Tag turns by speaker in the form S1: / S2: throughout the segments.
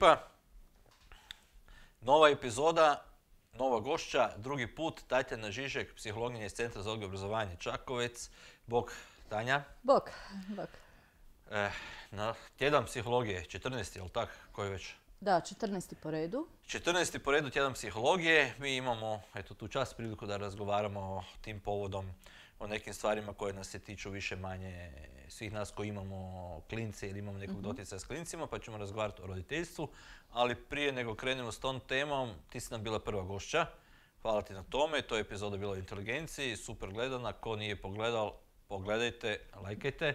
S1: ekipa. Nova epizoda, nova gošća, drugi put, Tatjana Žižek, psihologinja iz Centra za odgoj obrazovanje Čakovec. Bog, Tanja.
S2: Bok, bok.
S1: Eh, na tjedan psihologije, 14. jel tak? Koji već?
S2: Da, 14. po redu.
S1: 14. po redu tjedan psihologije. Mi imamo eto, tu čast priliku da razgovaramo tim povodom o nekim stvarima koje nas se tiču više manje svih nas koji imamo klince ili imamo nekog doticaja s klincima, pa ćemo razgovarati o roditeljstvu. Ali prije nego krenemo s tom temom, ti si nam bila prva gošća. Hvala ti na tome. To je epizoda bila o inteligenciji, super gledana. Ko nije pogledal, pogledajte, lajkajte.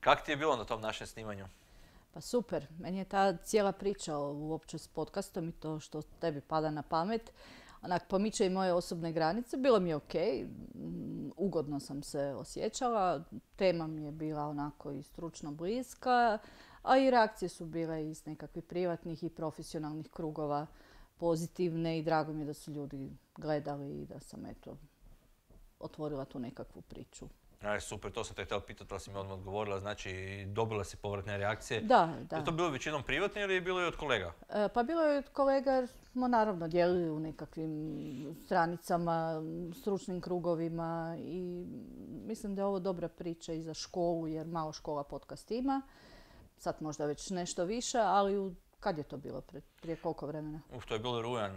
S1: Kak ti je bilo na tom našem snimanju?
S2: Pa super, meni je ta cijela priča uopće s podcastom i to što tebi pada na pamet, onak pomiče i moje osobne granice, bilo mi je ok, mm, ugodno sam se osjećala, tema mi je bila onako i stručno bliska, a i reakcije su bile iz nekakvih privatnih i profesionalnih krugova pozitivne i drago mi je da su ljudi gledali i da sam eto otvorila tu nekakvu priču.
S1: Aj, super, to sam te htjela pitati, ali si mi odmah odgovorila. Znači, dobila si povratne reakcije.
S2: Da, da.
S1: Je to bilo većinom privatne ili je bilo i od kolega?
S2: E, Pa bilo je od kolega, jer smo naravno dijelili u nekakvim stranicama, stručnim krugovima i mislim da je ovo dobra priča i za školu, jer malo škola podcast ima. Sad možda već nešto više, ali u, kad je to bilo? Prije koliko vremena?
S1: Uf, to je bilo rujan,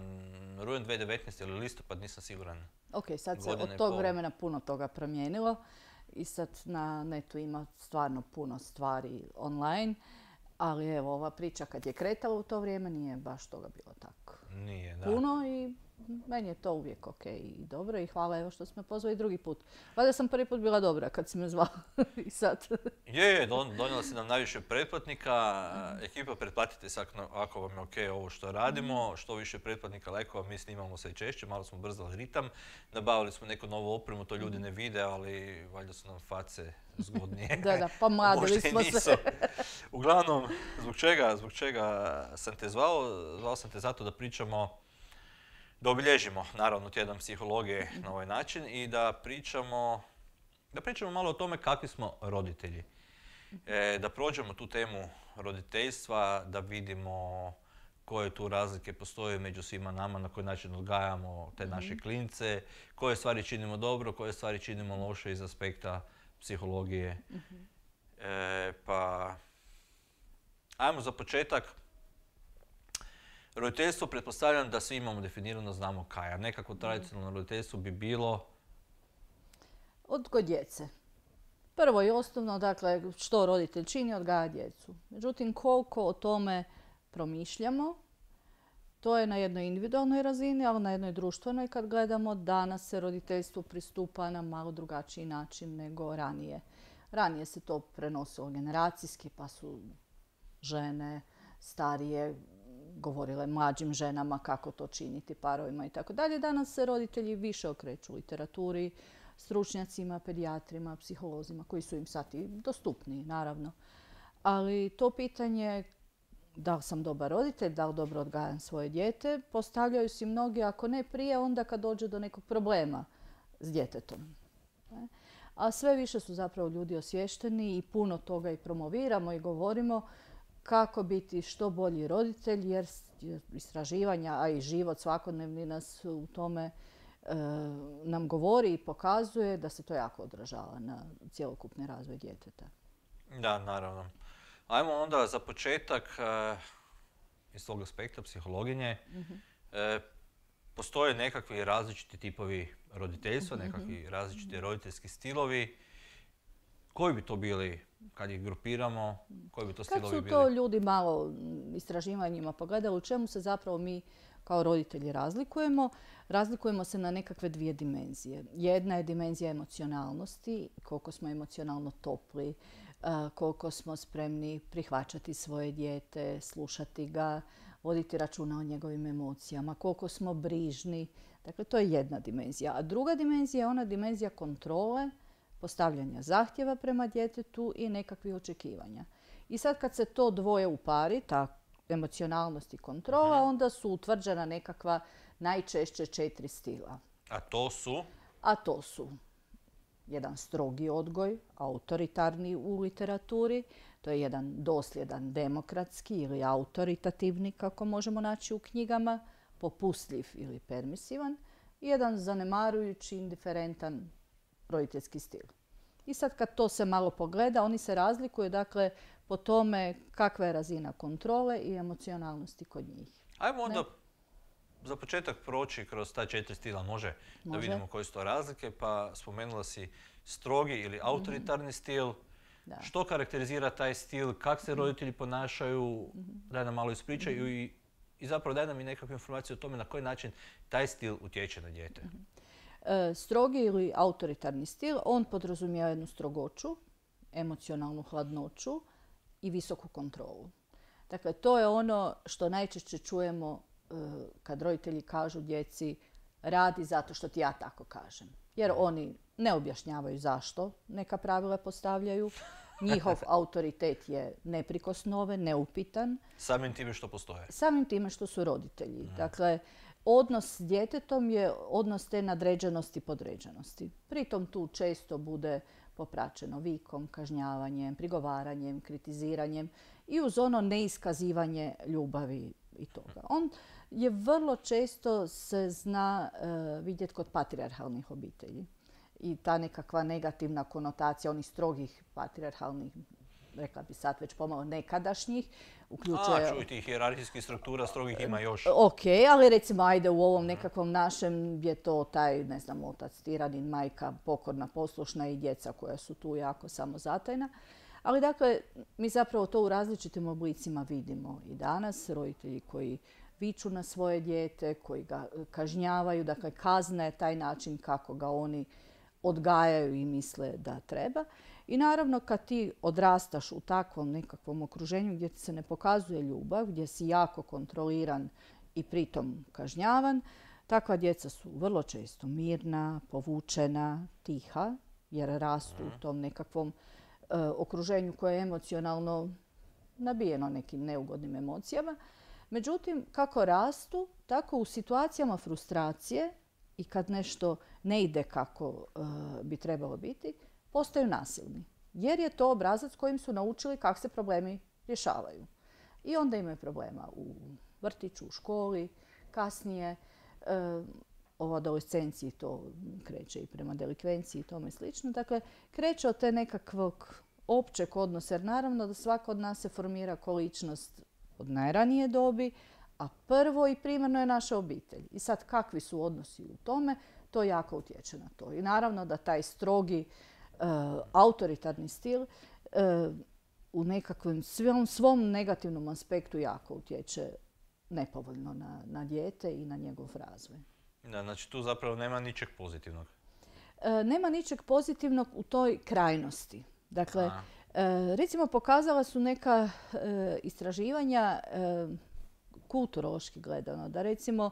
S1: rujan 2019 ili listopad, nisam siguran.
S2: Ok, sad se od tog
S1: pol.
S2: vremena puno toga promijenilo i sad na netu ima stvarno puno stvari online, ali evo ova priča kad je kretala u to vrijeme nije baš toga bilo tako
S1: Nije, da.
S2: puno i meni je to uvijek ok i dobro i hvala evo što si me pozvao i drugi put. Valjda sam prvi put bila dobra kad si me zvao i sad.
S1: Je, je, don, donijela si nam najviše pretplatnika. Ekipa, pretplatite se ako, vam je ok ovo što radimo. Što više pretplatnika, lajkova, mi snimamo sve češće, malo smo brzali ritam. Nabavili smo neku novu opremu, to ljudi ne vide, ali valjda su nam face zgodnije.
S2: Da, da, pomladili smo se.
S1: Uglavnom, zbog čega, zbog čega sam te zvao? Zvao sam te zato da pričamo, da obilježimo naravno tjedan psihologije na ovaj način i da pričamo, da pričamo malo o tome kakvi smo roditelji. E, da prođemo tu temu roditeljstva, da vidimo koje tu razlike postoje među svima nama, na koji način odgajamo te naše klince, koje stvari činimo dobro, koje stvari činimo loše iz aspekta psihologije. E, pa, ajmo za početak. Roditeljstvo pretpostavljam da svi imamo definirano, znamo kaj, a nekako tradicionalno roditeljstvo bi bilo
S2: Odgoj djece. Prvo i osnovno, dakle, što roditelj čini, odgaja djecu. Međutim, koliko o tome promišljamo, to je na jednoj individualnoj razini, ali na jednoj društvenoj kad gledamo, danas se roditeljstvu pristupa na malo drugačiji način nego ranije. Ranije se to prenosilo generacijski, pa su žene starije govorile mlađim ženama kako to činiti, parovima i tako dalje. Danas se roditelji više okreću literaturi, stručnjacima, pedijatrima, psiholozima koji su im sad i dostupniji, naravno. Ali to pitanje da li sam dobar roditelj, da li dobro odgajam svoje dijete, postavljaju si mnogi, ako ne prije, onda kad dođe do nekog problema s djetetom. Ne? A sve više su zapravo ljudi osvješteni i puno toga i promoviramo i govorimo kako biti što bolji roditelj, jer istraživanja, a i život svakodnevni nas u tome e, nam govori i pokazuje da se to jako odražava na cjelokupni razvoj djeteta.
S1: Da, naravno. Ajmo onda za početak, e, iz tog aspekta psihologinje, e, postoje nekakvi različiti tipovi roditeljstva, nekakvi različiti roditeljski stilovi. Koji bi to bili, kad ih grupiramo, koji bi to
S2: Kad
S1: stilovi
S2: su
S1: bili?
S2: to ljudi malo istraživanjima pogledali u čemu se zapravo mi kao roditelji razlikujemo, razlikujemo se na nekakve dvije dimenzije. Jedna je dimenzija emocionalnosti, koliko smo emocionalno topli, a, koliko smo spremni prihvaćati svoje dijete, slušati ga, voditi računa o njegovim emocijama, koliko smo brižni. Dakle, to je jedna dimenzija. A druga dimenzija je ona dimenzija kontrole, postavljanja zahtjeva prema djetetu i nekakvih očekivanja. I sad kad se to dvoje upari, ta emocionalnost i kontrola, onda su utvrđena nekakva najčešće četiri stila.
S1: A to su,
S2: A to su jedan strogi odgoj, autoritarni u literaturi, to je jedan dosljedan demokratski ili autoritativni, kako možemo naći u knjigama, popustljiv ili permisivan, jedan zanemarujući, indiferentan roditeljski stil. I sad kad to se malo pogleda, oni se razlikuju dakle po tome kakva je razina kontrole i emocionalnosti kod njih.
S1: Ajmo onda za početak proći kroz ta četiri stila, može, da vidimo koje su to razlike, pa spomenula si strogi ili mhm. autoritarni stil. Što karakterizira taj stil, kako se mhm. roditelji ponašaju, mhm. daj nam malo ispričaju i, i zapravo daj nam i nekakvu informaciju o tome na koji način taj stil utječe na dijete.
S2: E, strogi ili autoritarni stil, on podrazumijeva jednu strogoću, emocionalnu hladnoću i visoku kontrolu. Dakle, to je ono što najčešće čujemo e, kad roditelji kažu djeci radi zato što ti ja tako kažem. Jer oni ne objašnjavaju zašto neka pravila postavljaju. Njihov autoritet je neprikosnoven, neupitan.
S1: Samim time što postoje.
S2: Samim time što su roditelji. Mhm. Dakle, odnos s djetetom je odnos te nadređenosti i podređenosti. Pritom tu često bude popraćeno vikom, kažnjavanjem, prigovaranjem, kritiziranjem i uz ono neiskazivanje ljubavi i toga. On je vrlo često se zna e, vidjeti kod patriarhalnih obitelji. I ta nekakva negativna konotacija onih strogih patriarhalnih rekla bi sad već pomalo nekadašnjih,
S1: uključuje... A, čuj, tih hjerarhijskih struktura strogih ima još.
S2: Ok, ali recimo ajde u ovom nekakvom našem je to taj, ne znam, otac tiranin, majka pokorna, poslušna i djeca koja su tu jako samozatajna. Ali dakle, mi zapravo to u različitim oblicima vidimo i danas. Roditelji koji viču na svoje dijete, koji ga kažnjavaju, dakle kazna je taj način kako ga oni odgajaju i misle da treba. I naravno kad ti odrastaš u takvom nekakvom okruženju gdje ti se ne pokazuje ljubav, gdje si jako kontroliran i pritom kažnjavan, takva djeca su vrlo često mirna, povučena, tiha, jer rastu u mhm. tom nekakvom e, okruženju koje je emocionalno nabijeno nekim neugodnim emocijama. Međutim, kako rastu, tako u situacijama frustracije i kad nešto ne ide kako e, bi trebalo biti, postaju nasilni. Jer je to obrazac kojim su naučili kako se problemi rješavaju. I onda imaju problema u vrtiću, u školi, kasnije. E, o adolescenciji to kreće i prema delikvenciji i tome slično. Dakle, kreće od te nekakvog općeg odnosa, jer naravno da svaka od nas se formira količnost od najranije dobi, a prvo i primarno je naša obitelj. I sad kakvi su odnosi u tome, to jako utječe na to. I naravno da taj strogi autoritarni stil e, u nekakvom svom, svom negativnom aspektu jako utječe nepovoljno na, na dijete i na njegov razvoj.
S1: Da, znači tu zapravo nema ničeg pozitivnog.
S2: E, nema ničeg pozitivnog u toj krajnosti. Dakle, recimo pokazala su neka istraživanja kulturološki gledano, da recimo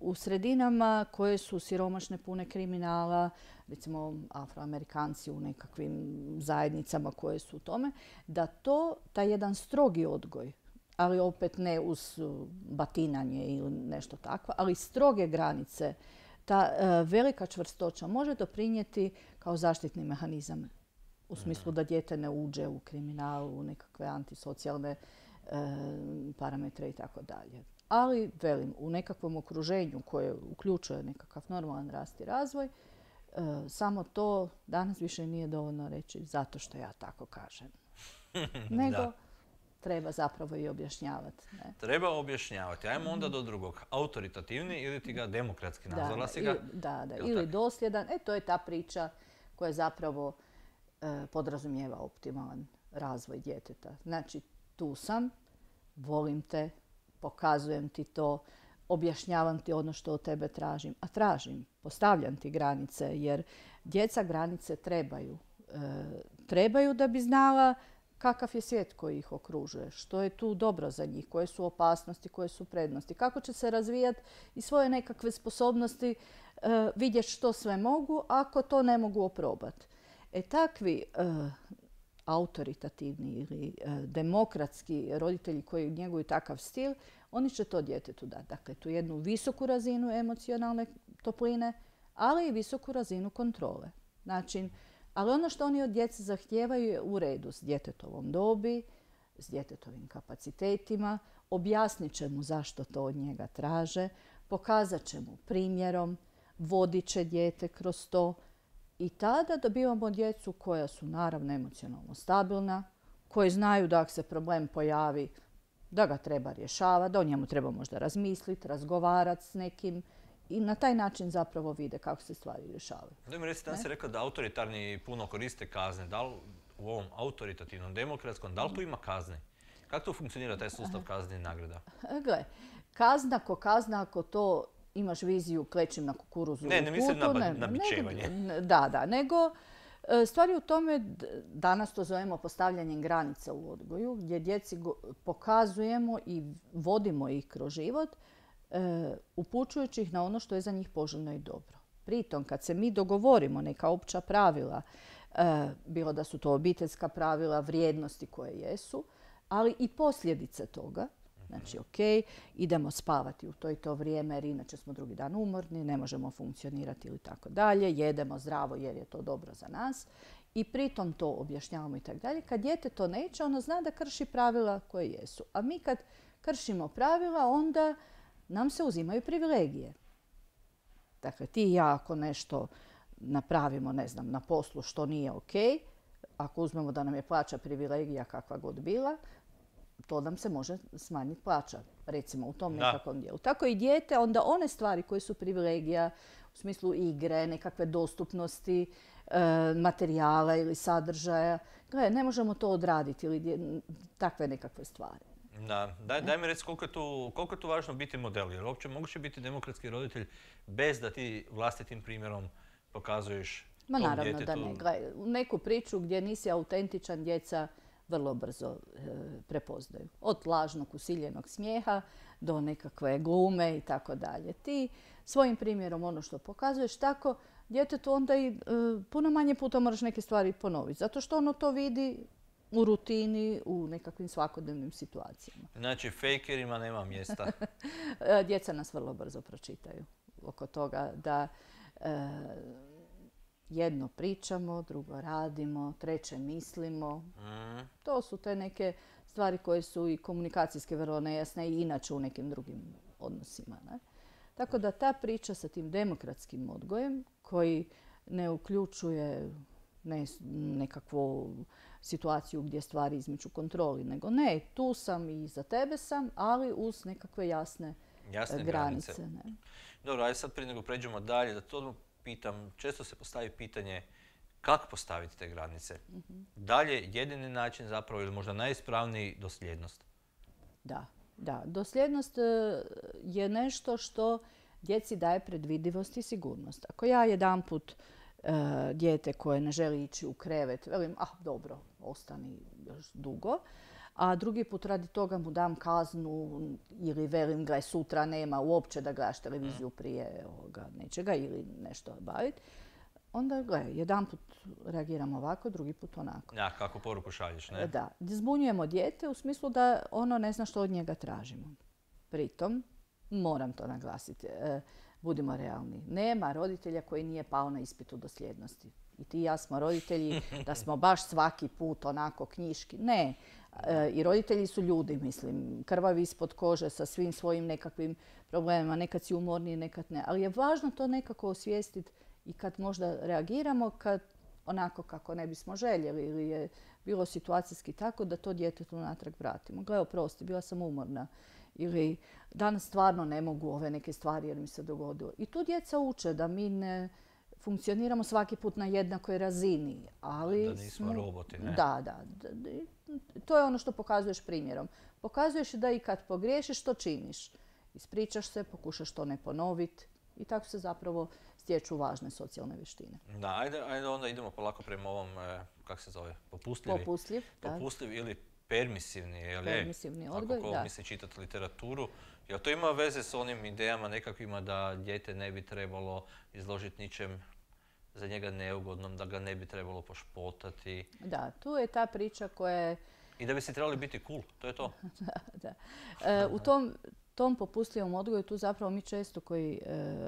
S2: u sredinama koje su siromašne, pune kriminala, recimo afroamerikanci u nekakvim zajednicama koje su u tome, da to, taj jedan strogi odgoj, ali opet ne uz batinanje ili nešto takvo, ali stroge granice, ta e, velika čvrstoća može doprinijeti kao zaštitni mehanizam u smislu da dijete ne uđe u kriminal, u nekakve antisocijalne e, parametre i tako dalje. Ali, velim, u nekakvom okruženju koje uključuje nekakav normalan rast i razvoj, e, samo to danas više nije dovoljno reći zato što ja tako kažem. Nego treba zapravo i objašnjavati.
S1: Treba objašnjavati. Ajmo onda do drugog. Autoritativni ili ti ga demokratski nazvala si
S2: ga? Da, da. Ili dosljedan. E, to je ta priča koja zapravo e, podrazumijeva optimalan razvoj djeteta. Znači, tu sam, volim te, pokazujem ti to, objašnjavam ti ono što od tebe tražim. A tražim, postavljam ti granice jer djeca granice trebaju. E, trebaju da bi znala kakav je svijet koji ih okružuje, što je tu dobro za njih, koje su opasnosti, koje su prednosti, kako će se razvijati i svoje nekakve sposobnosti e, vidjeti što sve mogu ako to ne mogu oprobati. E takvi e, autoritativni ili e, demokratski roditelji koji njeguju takav stil, oni će to djetetu dati. Dakle, tu jednu visoku razinu emocionalne topline, ali i visoku razinu kontrole. Znači, Ali ono što oni od djece zahtijevaju je u redu s djetetovom dobi, s djetetovim kapacitetima, objasnit će mu zašto to od njega traže, pokazat će mu primjerom, vodit će dijete kroz to i tada dobivamo djecu koja su naravno emocionalno stabilna, koji znaju da ako se problem pojavi da ga treba rješavati, da o njemu treba možda razmisliti, razgovarati s nekim i na taj način zapravo vide kako se stvari rješavaju.
S1: Da mi recite, danas se rekao da autoritarni puno koriste kazne. Da li u ovom autoritativnom demokratskom, da li tu ima kazne? Kako to funkcionira taj sustav kazne i nagrada?
S2: Gle, kazna ko kazna ako to imaš viziju klećim na kukuruzu
S1: Ne, ne mislim na
S2: ne, Da, da, nego e, stvar je u tome, danas to zovemo postavljanjem granica u odgoju, gdje djeci pokazujemo i vodimo ih kroz život, e, upućujući ih na ono što je za njih poželjno i dobro. Pritom, kad se mi dogovorimo neka opća pravila, e, bilo da su to obiteljska pravila, vrijednosti koje jesu, ali i posljedice toga, Znači, ok, idemo spavati u to i to vrijeme jer inače smo drugi dan umorni, ne možemo funkcionirati ili tako dalje, jedemo zdravo jer je to dobro za nas i pritom to objašnjavamo i tako dalje. Kad dijete to neće, ono zna da krši pravila koje jesu. A mi kad kršimo pravila, onda nam se uzimaju privilegije. Dakle, ti i ja ako nešto napravimo, ne znam, na poslu što nije ok, ako uzmemo da nam je plaća privilegija kakva god bila, to nam se može smanjiti plaća, recimo u tom
S1: Da.
S2: nekakvom dijelu. Tako i dijete, onda one stvari koje su privilegija u smislu igre, nekakve dostupnosti, e, materijala ili sadržaja, gle, ne možemo to odraditi ili dje- takve nekakve stvari.
S1: Da, daj, daj mi reci koliko je, tu, koliko je tu važno biti model, jer uopće moguće biti demokratski roditelj bez da ti vlastitim primjerom pokazuješ
S2: Ma naravno da ne. Gle, u neku priču gdje nisi autentičan, djeca vrlo brzo e, prepoznaju. Od lažnog usiljenog smijeha do nekakve glume i tako dalje. Ti svojim primjerom ono što pokazuješ, tako djetetu onda i e, puno manje puta moraš neke stvari ponoviti. Zato što ono to vidi u rutini, u nekakvim svakodnevnim situacijama.
S1: Znači, fejkerima nema mjesta.
S2: E, Djeca nas vrlo brzo pročitaju oko toga da e, jedno pričamo, drugo radimo, treće mislimo.
S1: Mm.
S2: To su te neke stvari koje su i komunikacijske vrlo nejasne i inače u nekim drugim odnosima. Ne? Tako da ta priča sa tim demokratskim odgojem koji ne uključuje ne, nekakvu situaciju gdje stvari između kontroli, nego ne, tu sam i za tebe sam, ali uz nekakve jasne,
S1: Jasne
S2: e,
S1: granice.
S2: granice. ne.
S1: Dobro, ajde sad prije nego pređemo dalje, da to pitam, često se postavi pitanje kako postaviti te granice.
S2: Mhm.
S1: Da li je jedini način zapravo ili možda najispravniji dosljednost?
S2: Da, da. Dosljednost e, je nešto što djeci daje predvidivost i sigurnost. Ako ja jedanput e, dijete koje ne želi ići u krevet, velim, ah dobro, ostani još dugo, a drugi put radi toga mu dam kaznu ili velim, gle, sutra nema uopće da gledaš televiziju prije ovoga nečega ili nešto baviti, onda, gle, jedan put reagiram ovako, drugi put onako.
S1: Ja, kako poruku šalješ, ne?
S2: Da, zbunjujemo dijete u smislu da ono ne zna što od njega tražimo. Pritom, moram to naglasiti, e, budimo realni. Nema roditelja koji nije pao na ispitu dosljednosti. I ti i ja smo roditelji da smo baš svaki put onako knjiški. Ne. E, I roditelji su ljudi, mislim, krvavi ispod kože sa svim svojim nekakvim problemima. Nekad si umorniji, nekad ne. Ali je važno to nekako osvijestiti i kad možda reagiramo, kad onako kako ne bismo željeli ili je bilo situacijski tako da to djetetu natrag vratimo. Gle, oprosti, bila sam umorna. Ili danas stvarno ne mogu ove neke stvari jer mi se dogodilo. I tu djeca uče da mi ne funkcioniramo svaki put na jednakoj razini. Ali
S1: Da nismo
S2: smo-
S1: roboti, ne?
S2: Da, da. To je ono što pokazuješ primjerom. Pokazuješ da i kad pogriješiš, što činiš. Ispričaš se, pokušaš to ne ponoviti i tako se zapravo stječu važne socijalne vještine.
S1: Da, ajde, ajde onda idemo polako prema ovom, e, kako se zove, popustljivi.
S2: Popustljiv.
S1: Popustljiv ili permisivni, jel je?
S2: Permisivni odgoj,
S1: Ako ko
S2: da.
S1: misli čitati literaturu. Jel to ima veze s onim idejama nekakvima da dijete ne bi trebalo izložiti ničem za njega neugodnom, da ga ne bi trebalo pošpotati
S2: Da, tu je ta priča koja je
S1: i da bi se trebali biti cool, to je to.
S2: da. E, u tom, tom popustljivom odgoju tu zapravo mi često koji e,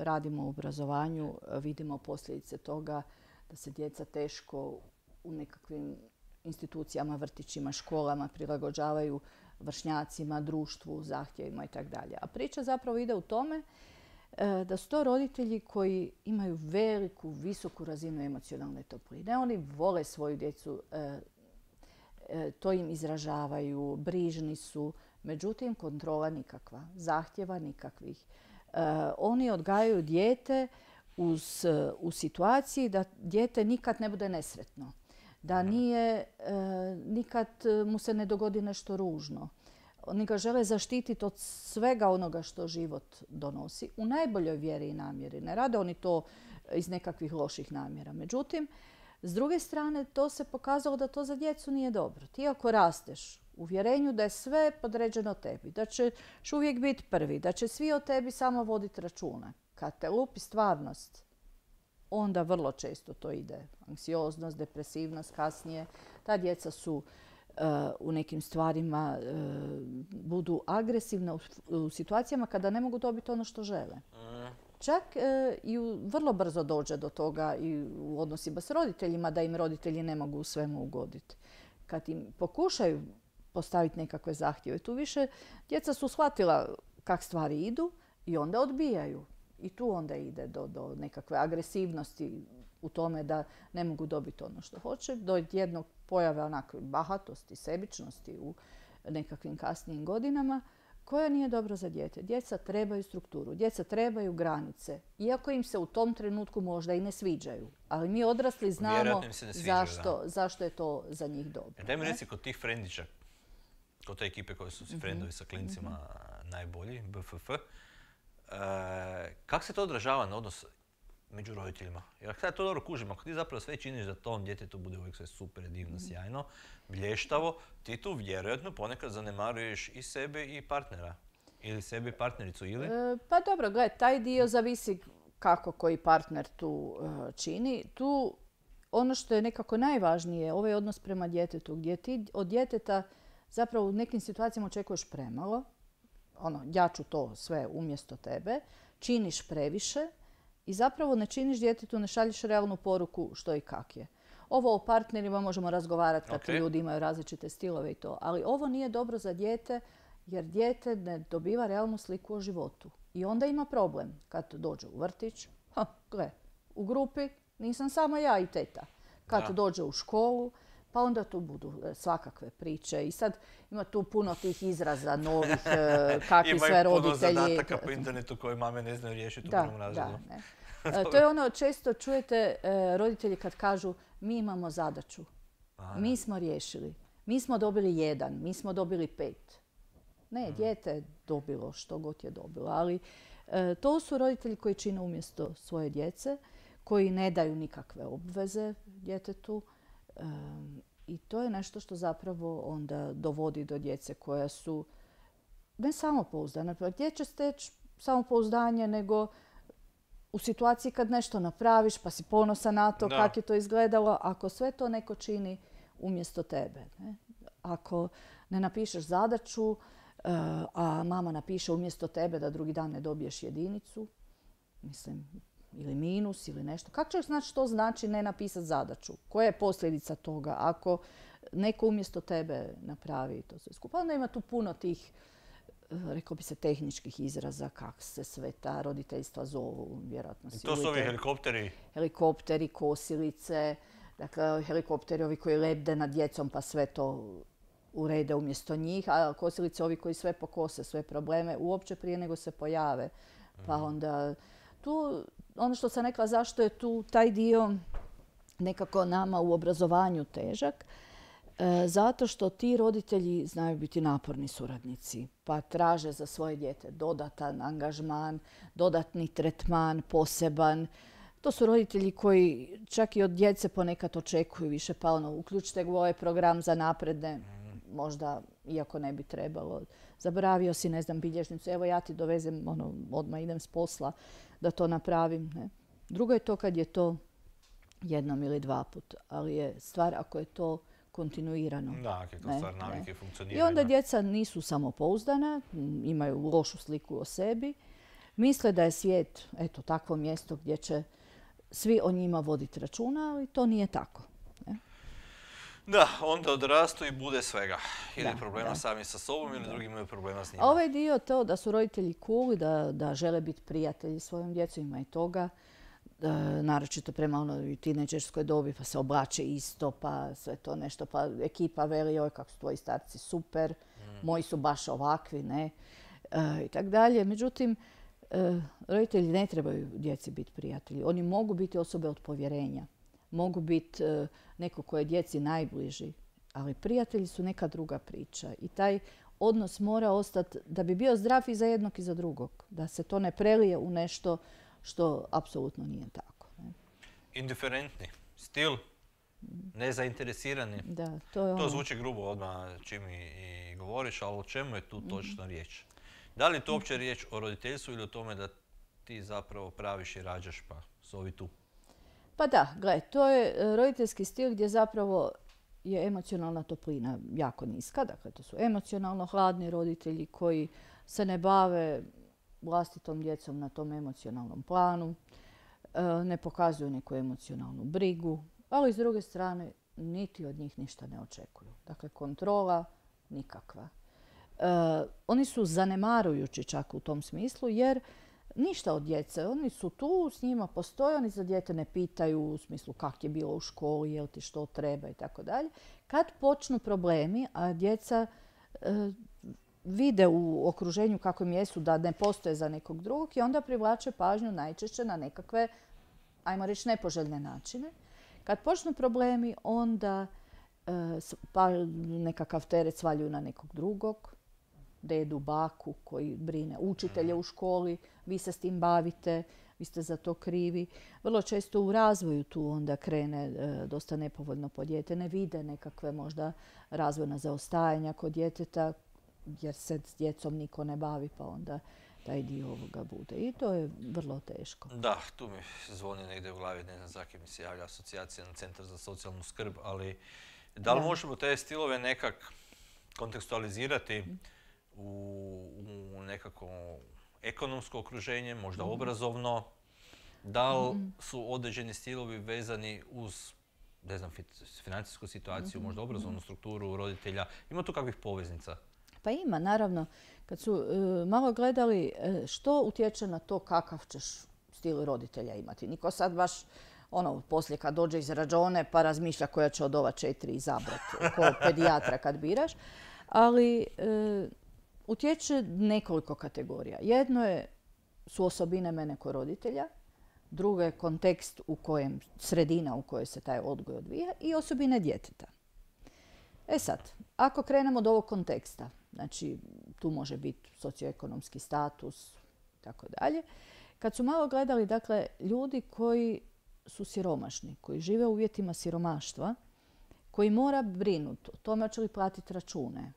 S2: radimo u obrazovanju e, vidimo posljedice toga da se djeca teško u nekakvim institucijama, vrtićima, školama prilagođavaju vršnjacima, društvu, zahtjevima i. A priča zapravo ide u tome e, da su to roditelji koji imaju veliku, visoku razinu emocionalne topline. Oni vole svoju djecu, e, e, to im izražavaju, brižni su, međutim kontrola nikakva, zahtjeva nikakvih. Oni odgajaju dijete u situaciji da dijete nikad ne bude nesretno da nije, e, nikad mu se ne dogodi nešto ružno. Oni ga žele zaštititi od svega onoga što život donosi u najboljoj vjeri i namjeri. Ne rade oni to iz nekakvih loših namjera. Međutim, s druge strane, to se pokazalo da to za djecu nije dobro. Ti ako rasteš u vjerenju da je sve podređeno tebi, da ćeš uvijek biti prvi, da će svi o tebi samo voditi računa. Kad te lupi stvarnost, onda vrlo često to ide. Anksioznost, depresivnost kasnije. Ta djeca su e, u nekim stvarima e, budu agresivna u, situacijama kada ne mogu dobiti ono što žele. Čak e, i vrlo brzo dođe do toga i u odnosima s roditeljima da im roditelji ne mogu u svemu ugoditi. Kad im pokušaju postaviti nekakve zahtjeve, tu više djeca su shvatila kak stvari idu i onda odbijaju. I tu onda ide do, do nekakve agresivnosti u tome da ne mogu dobiti ono što hoće, do jednog pojave onakve bahatosti, sebičnosti u nekakvim kasnijim godinama, koja nije dobro za dijete. Djeca trebaju strukturu, djeca trebaju granice, iako im se u tom trenutku možda i ne sviđaju. Ali mi odrasli znamo zašto, zašto je to za njih dobro.
S1: E, daj mi reci kod tih frendića, kod te ekipe koje su si frendovi mhm. sa klincima mhm. najbolji, BFF, E, kako se to odražava na odnos među roditeljima? Jer kada to dobro kužim, ako ti zapravo sve činiš da tom djetetu bude uvijek sve super, divno, mhm. sjajno, blještavo, ti tu vjerojatno ponekad zanemaruješ i sebe i partnera. Ili sebe i partnericu, ili? E,
S2: pa dobro, gledaj, taj dio zavisi kako koji partner tu e, čini. Tu ono što je nekako najvažnije, ovaj odnos prema djetetu, gdje ti od djeteta zapravo u nekim situacijama očekuješ premalo, ono, ja ću to sve umjesto tebe, činiš previše i zapravo ne činiš djetetu, ne šalješ realnu poruku što i kak je. Ovo o partnerima možemo razgovarati kad ljudi imaju različite stilove i to, ali ovo nije dobro za dijete jer dijete ne dobiva realnu sliku o životu. I onda ima problem kad dođe u vrtić, ha, gle, u grupi nisam samo ja i teta. Kad dođe u školu, pa onda tu budu e, svakakve priče i sad ima tu puno tih izraza novih, e, kakvi sve roditelji...
S1: Imaju puno zadataka po internetu koje mame ne znaju riješiti u prvom razredu.
S2: E, to je ono, često čujete roditelji kad kažu mi imamo zadaću, mi smo riješili, mi smo dobili jedan, mi smo dobili pet. Ne, mm. dijete je dobilo što god je dobilo, ali to su roditelji koji čine umjesto svoje djece, koji ne daju nikakve obveze djetetu, i to je nešto što zapravo onda dovodi do djece koja su ne samopouzdane. Pa gdje će steći samopouzdanje nego u situaciji kad nešto napraviš pa si ponosan na to kako je to izgledalo, ako sve to neko čini umjesto tebe. Ne? Ako ne napišeš zadaću, eh, a mama napiše umjesto tebe da drugi dan ne dobiješ jedinicu, mislim, ili minus ili nešto. Kako ćeš znati što znači ne napisati zadaću? Koja je posljedica toga ako neko umjesto tebe napravi to sve skupa? Onda ima tu puno tih, eh, rekao bi se, tehničkih izraza kak se sve ta roditeljstva zovu. Vjerojatno
S1: I to su ovi helikopteri?
S2: Helikopteri, kosilice, dakle helikopteri ovi koji lebde nad djecom pa sve to urede umjesto njih, a kosilice ovi koji sve pokose, sve probleme uopće prije nego se pojave. Pa mhm. onda tu ono što sam rekla zašto je tu taj dio nekako nama u obrazovanju težak, e, zato što ti roditelji znaju biti naporni suradnici, pa traže za svoje dijete dodatan angažman, dodatni tretman, poseban. To su roditelji koji čak i od djece ponekad očekuju više, pa ono, uključite u ovaj program za napredne, možda, iako ne bi trebalo. Zaboravio si, ne znam, bilježnicu, evo ja ti dovezem, ono, odmah idem s posla da to napravim. Ne? Drugo je to kad je to jednom ili dva put, ali je stvar ako je to kontinuirano.
S1: Da, ako je to stvar navike funkcioniranja.
S2: I onda djeca nisu samopouzdana, imaju lošu sliku o sebi, misle da je svijet eto, takvo mjesto gdje će svi o njima voditi računa, ali to nije tako.
S1: Da, onda odrastu i bude svega. Ili
S2: Da,
S1: problema
S2: da.
S1: sami sa sobom ili drugi imaju problema s njima.
S2: A ovaj dio to da su roditelji cool i da, da žele biti prijatelji svojom djecom, ima i toga. E, naročito prema onoj tineđerskoj dobi pa se oblače isto, pa sve to nešto, pa ekipa veli joj kako su tvoji starci super, moji su baš ovakvi, ne, e, i tak dalje. Međutim, e, roditelji ne trebaju djeci biti prijatelji. Oni mogu biti osobe od povjerenja, mogu biti e, neko ko je djeci najbliži, ali prijatelji su neka druga priča i taj odnos mora ostati da bi bio zdrav i za jednog i za drugog. Da se to ne prelije u nešto što apsolutno nije tako.
S1: Indiferentni, stil, nezainteresirani.
S2: Da, to je
S1: To
S2: ono.
S1: zvuči grubo odmah čim i, govoriš, ali o čemu je tu točno riječ? Da li je to uopće riječ o roditeljstvu ili o tome da ti zapravo praviš i rađaš pa su ovi tu?
S2: Pa da, gle, to je e, roditeljski stil gdje zapravo je emocionalna toplina jako niska. Dakle, to su emocionalno hladni roditelji koji se ne bave vlastitom djecom na tom emocionalnom planu, e, ne pokazuju neku emocionalnu brigu, ali s druge strane niti od njih ništa ne očekuju. Dakle, kontrola nikakva. E, oni su zanemarujući čak u tom smislu jer ništa od djece. Oni su tu, s njima postoje, oni za dijete ne pitaju u smislu kak je bilo u školi, jel ti što treba i tako dalje. Kad počnu problemi, a djeca e, vide u okruženju kako im jesu da ne postoje za nekog drugog i onda privlače pažnju najčešće na nekakve, ajmo reći, nepoželjne načine. Kad počnu problemi, onda e, pa nekakav teret svaljuju na nekog drugog, dedu, baku koji brine učitelje u školi, vi se s tim bavite, vi ste za to krivi. Vrlo često u razvoju tu onda krene e, dosta nepovoljno po dijete, ne vide nekakve možda razvojna zaostajanja kod djeteta jer se s djecom niko ne bavi pa onda taj dio ovoga bude. I to je vrlo teško.
S1: Da, tu mi zvoni negdje u glavi, ne znam za kim mi se javlja asocijacija na Centar za socijalnu skrb, ali da li
S2: Da.
S1: možemo te stilove nekak kontekstualizirati u, u nekako ekonomsko okruženje, možda obrazovno? Da li su određeni stilovi vezani uz ne znam, financijsku situaciju, možda obrazovnu strukturu roditelja? Ima tu kakvih poveznica?
S2: Pa ima, naravno. Kad su e, malo gledali e, što utječe na to kakav ćeš stil roditelja imati. Niko sad baš ono, poslije kad dođe iz rađone pa razmišlja koja će od ova četiri izabrati, ko pedijatra kad biraš. Ali e, utječe nekoliko kategorija. Jedno je, su osobine mene kao roditelja, drugo je kontekst u kojem, sredina u kojoj se taj odgoj odvija i osobine djeteta. E sad, ako krenemo od ovog konteksta, znači tu može biti socioekonomski status i tako dalje, kad su malo gledali, dakle, ljudi koji su siromašni, koji žive u uvjetima siromaštva, koji mora brinuti o tome hoće li platiti račune,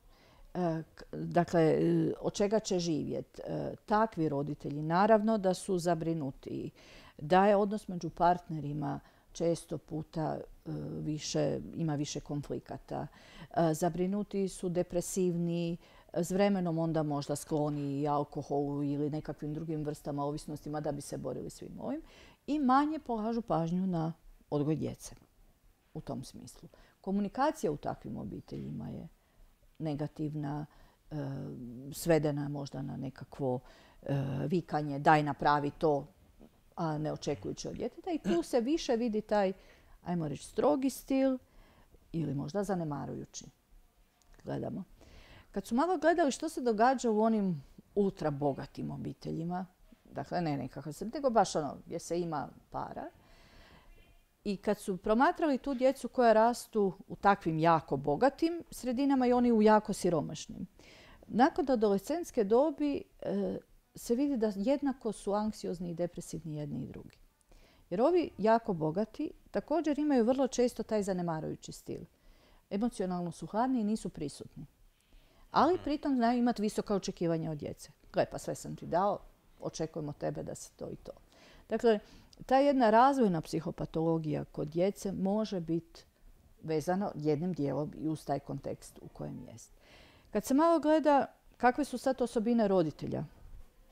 S2: dakle, e, od čega će živjeti. Takvi roditelji, naravno da su zabrinuti, da je odnos među partnerima često puta e, više, ima više konflikata. E, Zabrinuti su depresivni, s vremenom onda možda skloni i alkoholu ili nekakvim drugim vrstama ovisnostima da bi se borili svim ovim. I manje polažu pažnju na odgoj djece u tom smislu. Komunikacija u takvim obiteljima je negativna, e, svedena možda na nekakvo e, vikanje, daj napravi to, a ne očekujući od djeteta. I tu se više vidi taj, ajmo reći, strogi stil ili možda zanemarujući. Gledamo. Kad su malo gledali što se događa u onim ultra bogatim obiteljima, dakle ne nekakav se, nego baš ono gdje se ima para, i kad su promatrali tu djecu koja rastu u takvim jako bogatim sredinama i oni u jako siromašnim. Nakon adolescentske dobi e, se vidi da jednako su anksiozni i depresivni jedni i drugi. Jer ovi jako bogati također imaju vrlo često taj zanemarujući stil. Emocionalno su hladni i nisu prisutni. Ali pritom znaju imati visoka očekivanja od djece. Gle, pa sve sam ti dao, očekujemo od tebe da si to i to. Dakle, ta jedna razvojna psihopatologija kod djece može biti vezana jednim dijelom i uz taj kontekst u kojem jest. Kad se malo gleda kakve su sad osobine roditelja,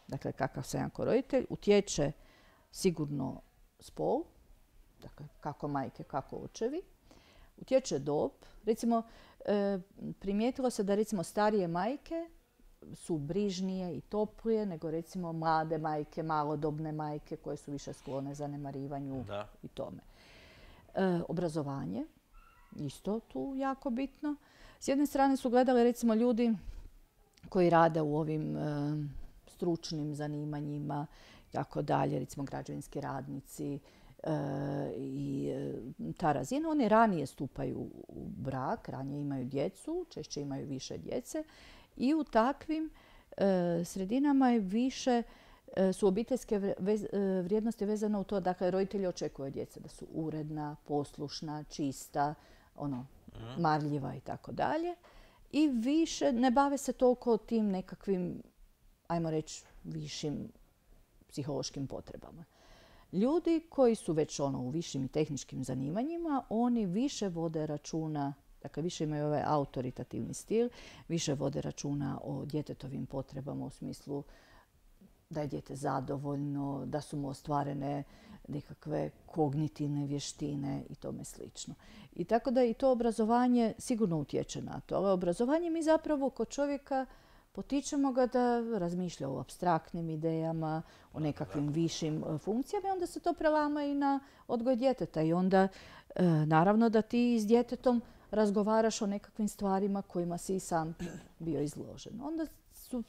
S2: dakle kakav sam ja roditelj, utječe sigurno spol, dakle, kako majke, kako očevi. Utječe dob. Recimo, e, primijetilo se da recimo starije majke su brižnije i toplije nego recimo mlade majke, malodobne majke koje su više sklone zanemarivanju i tome. E, obrazovanje, isto tu jako bitno. S jedne strane su gledali recimo ljudi koji rade u ovim e, stručnim zanimanjima, tako dalje, recimo građevinski radnici e, i e, ta razina. Oni ranije stupaju u brak, ranije imaju djecu, češće imaju više djece i u takvim sredinama je više su obiteljske vrijednosti vezane u to, dakle, roditelji očekuju djece da su uredna, poslušna, čista, ono, mhm. marljiva i tako dalje. I više ne bave se toliko tim nekakvim, ajmo reći, višim psihološkim potrebama. Ljudi koji su već ono u višim i tehničkim zanimanjima, oni više vode računa, dakle više imaju ovaj autoritativni stil, više vode računa o djetetovim potrebama u smislu da je dijete zadovoljno, da su mu ostvarene nekakve kognitivne vještine i tome slično. I tako da i to obrazovanje sigurno utječe na to. Ali obrazovanje mi zapravo kod čovjeka potičemo ga da razmišlja o abstraktnim idejama, o nekakvim višim e, funkcijama i onda se to prelama i na odgoj djeteta. I onda e, naravno da ti s djetetom razgovaraš o nekakvim stvarima kojima si i sam bio izložen. Onda su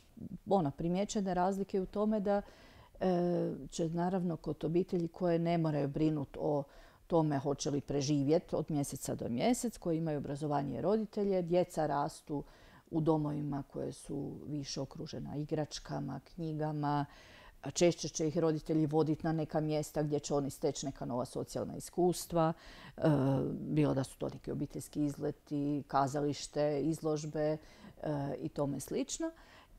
S2: ono, primjećene razlike u tome da e, će naravno kod obitelji koje ne moraju brinuti o tome hoće li preživjeti od mjeseca do mjesec, koji imaju obrazovanje roditelje, djeca rastu u domovima koje su više okružena igračkama, knjigama. Češće će ih roditelji voditi na neka mjesta gdje će oni steći neka nova socijalna iskustva. E, bilo da su to neki obiteljski izleti, kazalište, izložbe e, i tome slično.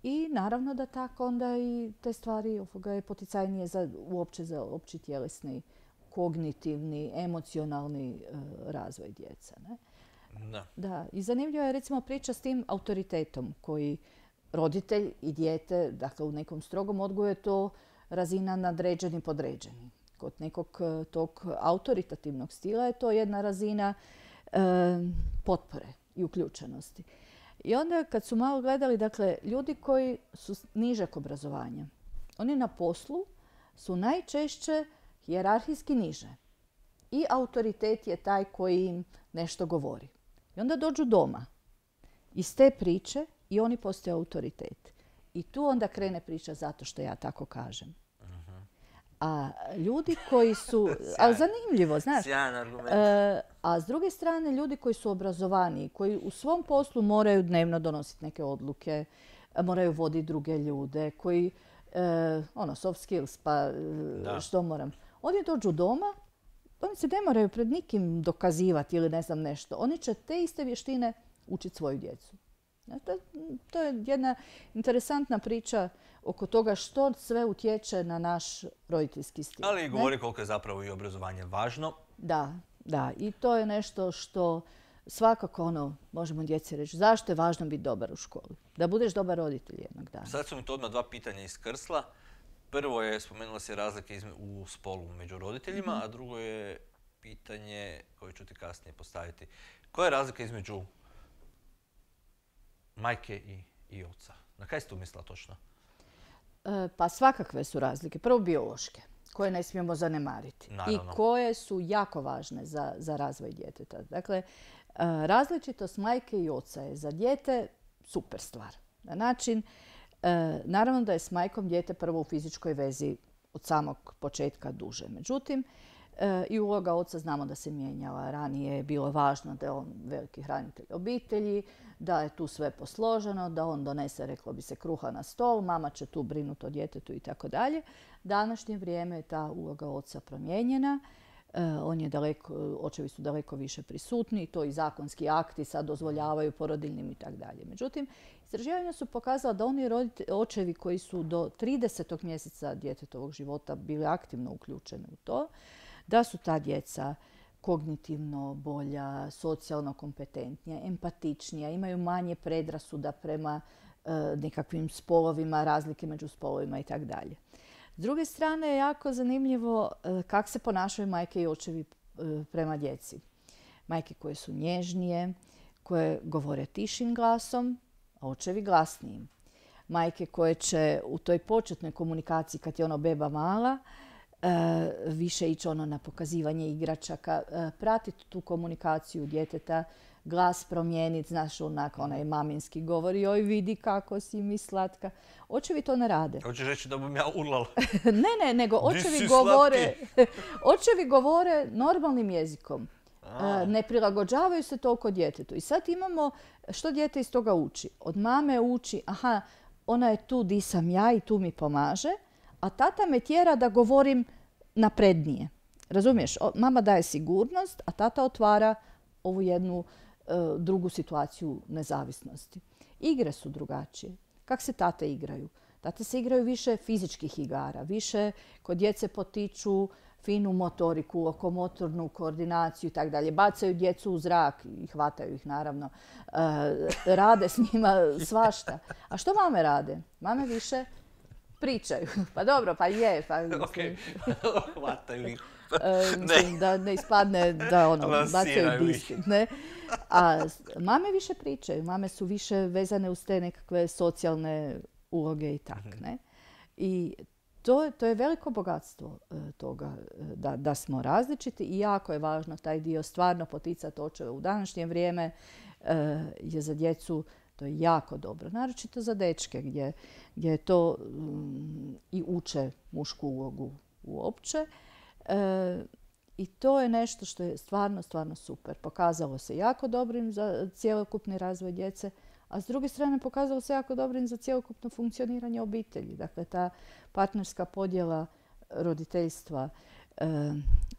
S2: I naravno da tako onda i te stvari ovoga je poticajnije za, uopće za opći tjelesni, kognitivni, emocionalni e, razvoj djeca. Ne? Da. da. I zanimljiva je recimo priča s tim autoritetom koji roditelj i dijete, dakle u nekom strogom odgoju je to razina nadređeni podređeni. Kod nekog e, tog autoritativnog stila je to jedna razina e, potpore i uključenosti. I onda kad su malo gledali, dakle, ljudi koji su nižeg obrazovanja, oni na poslu su najčešće hjerarhijski niže. I autoritet je taj koji im nešto govori. I onda dođu doma iz te priče i oni postaju autoritet. I tu onda krene priča zato što ja tako kažem. A ljudi koji su... ali zanimljivo, znaš.
S1: argument.
S2: E, a s druge strane, ljudi koji su obrazovani, koji u svom poslu moraju dnevno donositi neke odluke, moraju voditi druge ljude, koji, e, ono, soft skills, pa što moram. Oni dođu doma, oni se ne moraju pred nikim dokazivati ili ne znam nešto. Oni će te iste vještine učiti svoju djecu. To je jedna interesantna priča oko toga što sve utječe na naš roditeljski stil.
S1: Ali govori koliko je zapravo i obrazovanje važno.
S2: Da, da. I to je nešto što svakako ono, možemo djeci reći, zašto je važno biti dobar u školi? Da budeš dobar roditelj jednog dana.
S1: Sad su mi to odmah dva pitanja iskrsla. Prvo je, spomenula se razlike u spolu među roditeljima, mhm. a drugo je pitanje koje ću ti kasnije postaviti. Koja je razlika između majke i, i oca? Na kaj si tu mislila točno?
S2: E, pa svakakve su razlike. Prvo biološke, koje ne smijemo zanemariti. I koje su jako važne za, za razvoj djeteta. Dakle, e, različitost majke i oca je za dijete super stvar. Na način, e, naravno da je s majkom dijete prvo u fizičkoj vezi od samog početka duže. Međutim, I uloga oca znamo da se mijenjala. Ranije je bilo važno da je on veliki hranitelj obitelji, da je tu sve posloženo, da on donese, reklo bi se, kruha na stol, mama će tu brinuti o djetetu i tako dalje. Današnje vrijeme je ta uloga oca promijenjena. E, on je daleko, očevi su daleko više prisutni, to i zakonski akti sad dozvoljavaju porodiljnim i tako dalje. Međutim, istraživanja su pokazala da oni očevi koji su do 30. mjeseca djetetovog života bili aktivno uključeni u to, da su ta djeca kognitivno bolja, socijalno kompetentnija, empatičnija, imaju manje predrasuda prema e, nekakvim spolovima, razlike među spolovima i tako dalje. S druge strane je jako zanimljivo e, kako se ponašaju majke i očevi prema djeci. Majke koje su nježnije, koje govore tišim glasom, a očevi glasnijim. Majke koje će u toj početnoj komunikaciji kad je ono beba mala, e, više ići ono na pokazivanje igračaka, e, pratiti tu komunikaciju djeteta, glas promijeniti, znaš, onak, onaj maminski govori, oj vidi kako si mi slatka. Očevi to ne rade.
S1: Hoćeš reći da bom ja ulala?
S2: ne, ne, nego očevi govore, očevi govore normalnim jezikom. E, ne prilagođavaju se toliko djetetu. I sad imamo što dijete iz toga uči. Od mame uči, aha, ona je tu di sam ja i tu mi pomaže, a tata me tjera da govorim naprednije. Razumiješ? Mama daje sigurnost, a tata otvara ovu jednu e, drugu situaciju nezavisnosti. Igre su drugačije. Kak se tate igraju? Tate se igraju više fizičkih igara, više kod djece potiču finu motoriku, lokomotornu koordinaciju i tako dalje. Bacaju djecu u zrak i hvataju ih naravno. E, rade s njima svašta. A što mame rade? Mame više pričaju. Pa dobro, pa je. Pa,
S1: hvataju ih.
S2: E, da ne ispadne da ono, bacaju diski. Ne? A mame više pričaju. Mame su više vezane uz te nekakve socijalne uloge i tak. Mhm. Ne? I to, to je veliko bogatstvo e, toga e, da, da smo različiti i jako je važno taj dio stvarno poticati očeve u današnje vrijeme je za djecu to je jako dobro, naročito za dečke gdje, gdje je to mm, i uče mušku ulogu uopće. I to je nešto što je stvarno, stvarno super. Pokazalo se jako dobrim za cjelokupni razvoj djece, a s druge strane pokazalo se jako dobrim za cjelokupno funkcioniranje obitelji. Dakle, ta partnerska podjela roditeljstva, e,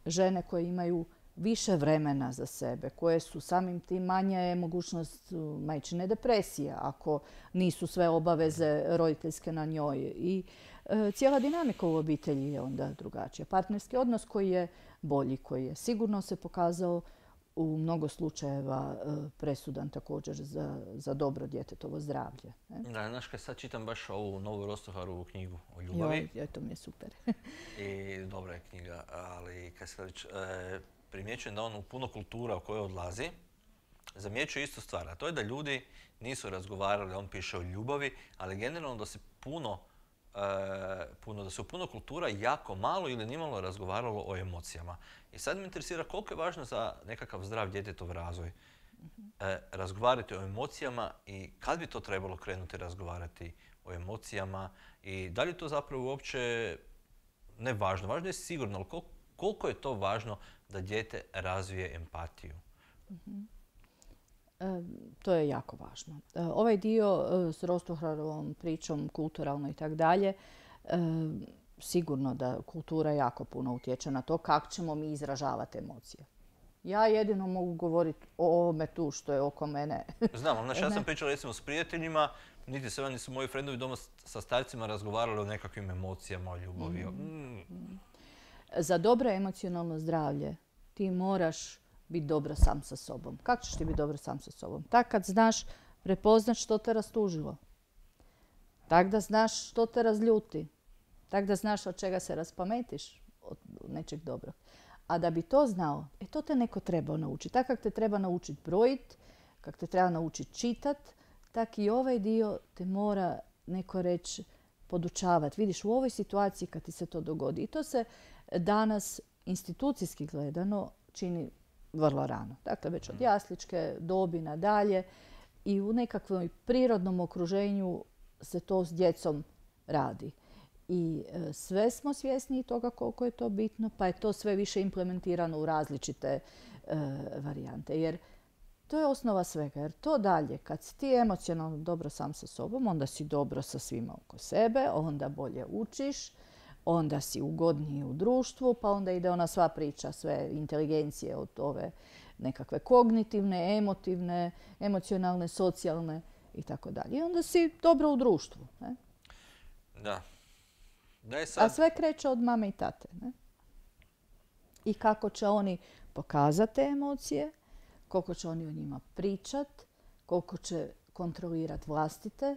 S2: žene koje imaju više vremena za sebe, koje su samim tim manja je mogućnost majčine depresije ako nisu sve obaveze roditeljske na njoj. I e, cijela dinamika u obitelji je onda drugačija. Partnerski odnos koji je bolji, koji je sigurno se pokazao u mnogo slučajeva e, presudan također za, za dobro djetetovo zdravlje.
S1: Da, znaš, kad sad čitam baš ovu novu Rostoharovu knjigu o ljubavi.
S2: Jo, to mi je super.
S1: I dobra je knjiga, ali kad se e, primjećujem da on u puno kultura u kojoj odlazi, zamjećuje istu stvar, a to je da ljudi nisu razgovarali, on piše o ljubavi, ali generalno da se puno E, puno, da se u puno kultura jako malo ili nimalo razgovaralo o emocijama. I sad me interesira koliko je važno za nekakav zdrav djetetov razvoj e, razgovarati o emocijama i kad bi to trebalo krenuti razgovarati o emocijama i da li je to zapravo uopće ne važno. Važno je sigurno, ali koliko je to važno da dijete razvije empatiju? Mhm
S2: to je jako važno. E, ovaj dio e, s Rostohrarovom pričom, kulturalno i tako dalje, sigurno da kultura jako puno utječe na to kako ćemo mi izražavati emocije. Ja jedino mogu govoriti o ovome tu što je oko mene.
S1: Znam, znači ja sam pričala recimo s prijateljima, niti se oni su moji frendovi doma sa starcima razgovarali o nekakvim emocijama, o ljubavi. Mm.
S2: Mm. Za dobro emocionalno zdravlje ti moraš biti dobro sam sa sobom. Kako ćeš ti biti dobro sam sa sobom? Tak kad znaš prepoznat što te rastužilo. Tak da znaš što te razljuti. Tak da znaš od čega se raspametiš, od nečeg dobrog. A da bi to znao, e to te neko treba naučiti. Tak kak te treba naučiti brojit, kak te treba naučiti čitat, tak i ovaj dio te mora neko reći podučavati. Vidiš, u ovoj situaciji kad ti se to dogodi. I to se danas institucijski gledano čini vrlo rano. Dakle, već od mm. jasličke dobi nadalje i u nekakvom prirodnom okruženju se to s djecom radi. I e, sve smo svjesni toga koliko je to bitno, pa je to sve više implementirano u različite e, varijante. Jer to je osnova svega. Jer to dalje, kad si ti emocionalno dobro sam sa sobom, onda si dobro sa svima oko sebe, onda bolje učiš, onda si ugodniji u društvu, pa onda ide ona sva priča, sve inteligencije od ove nekakve kognitivne, emotivne, emocionalne, socijalne i tako dalje. I onda si dobro u društvu. Ne?
S1: Da.
S2: A sve kreće od mame i tate. Ne? I kako će oni pokazati te emocije, koliko će oni o njima pričat, koliko će kontrolirati vlastite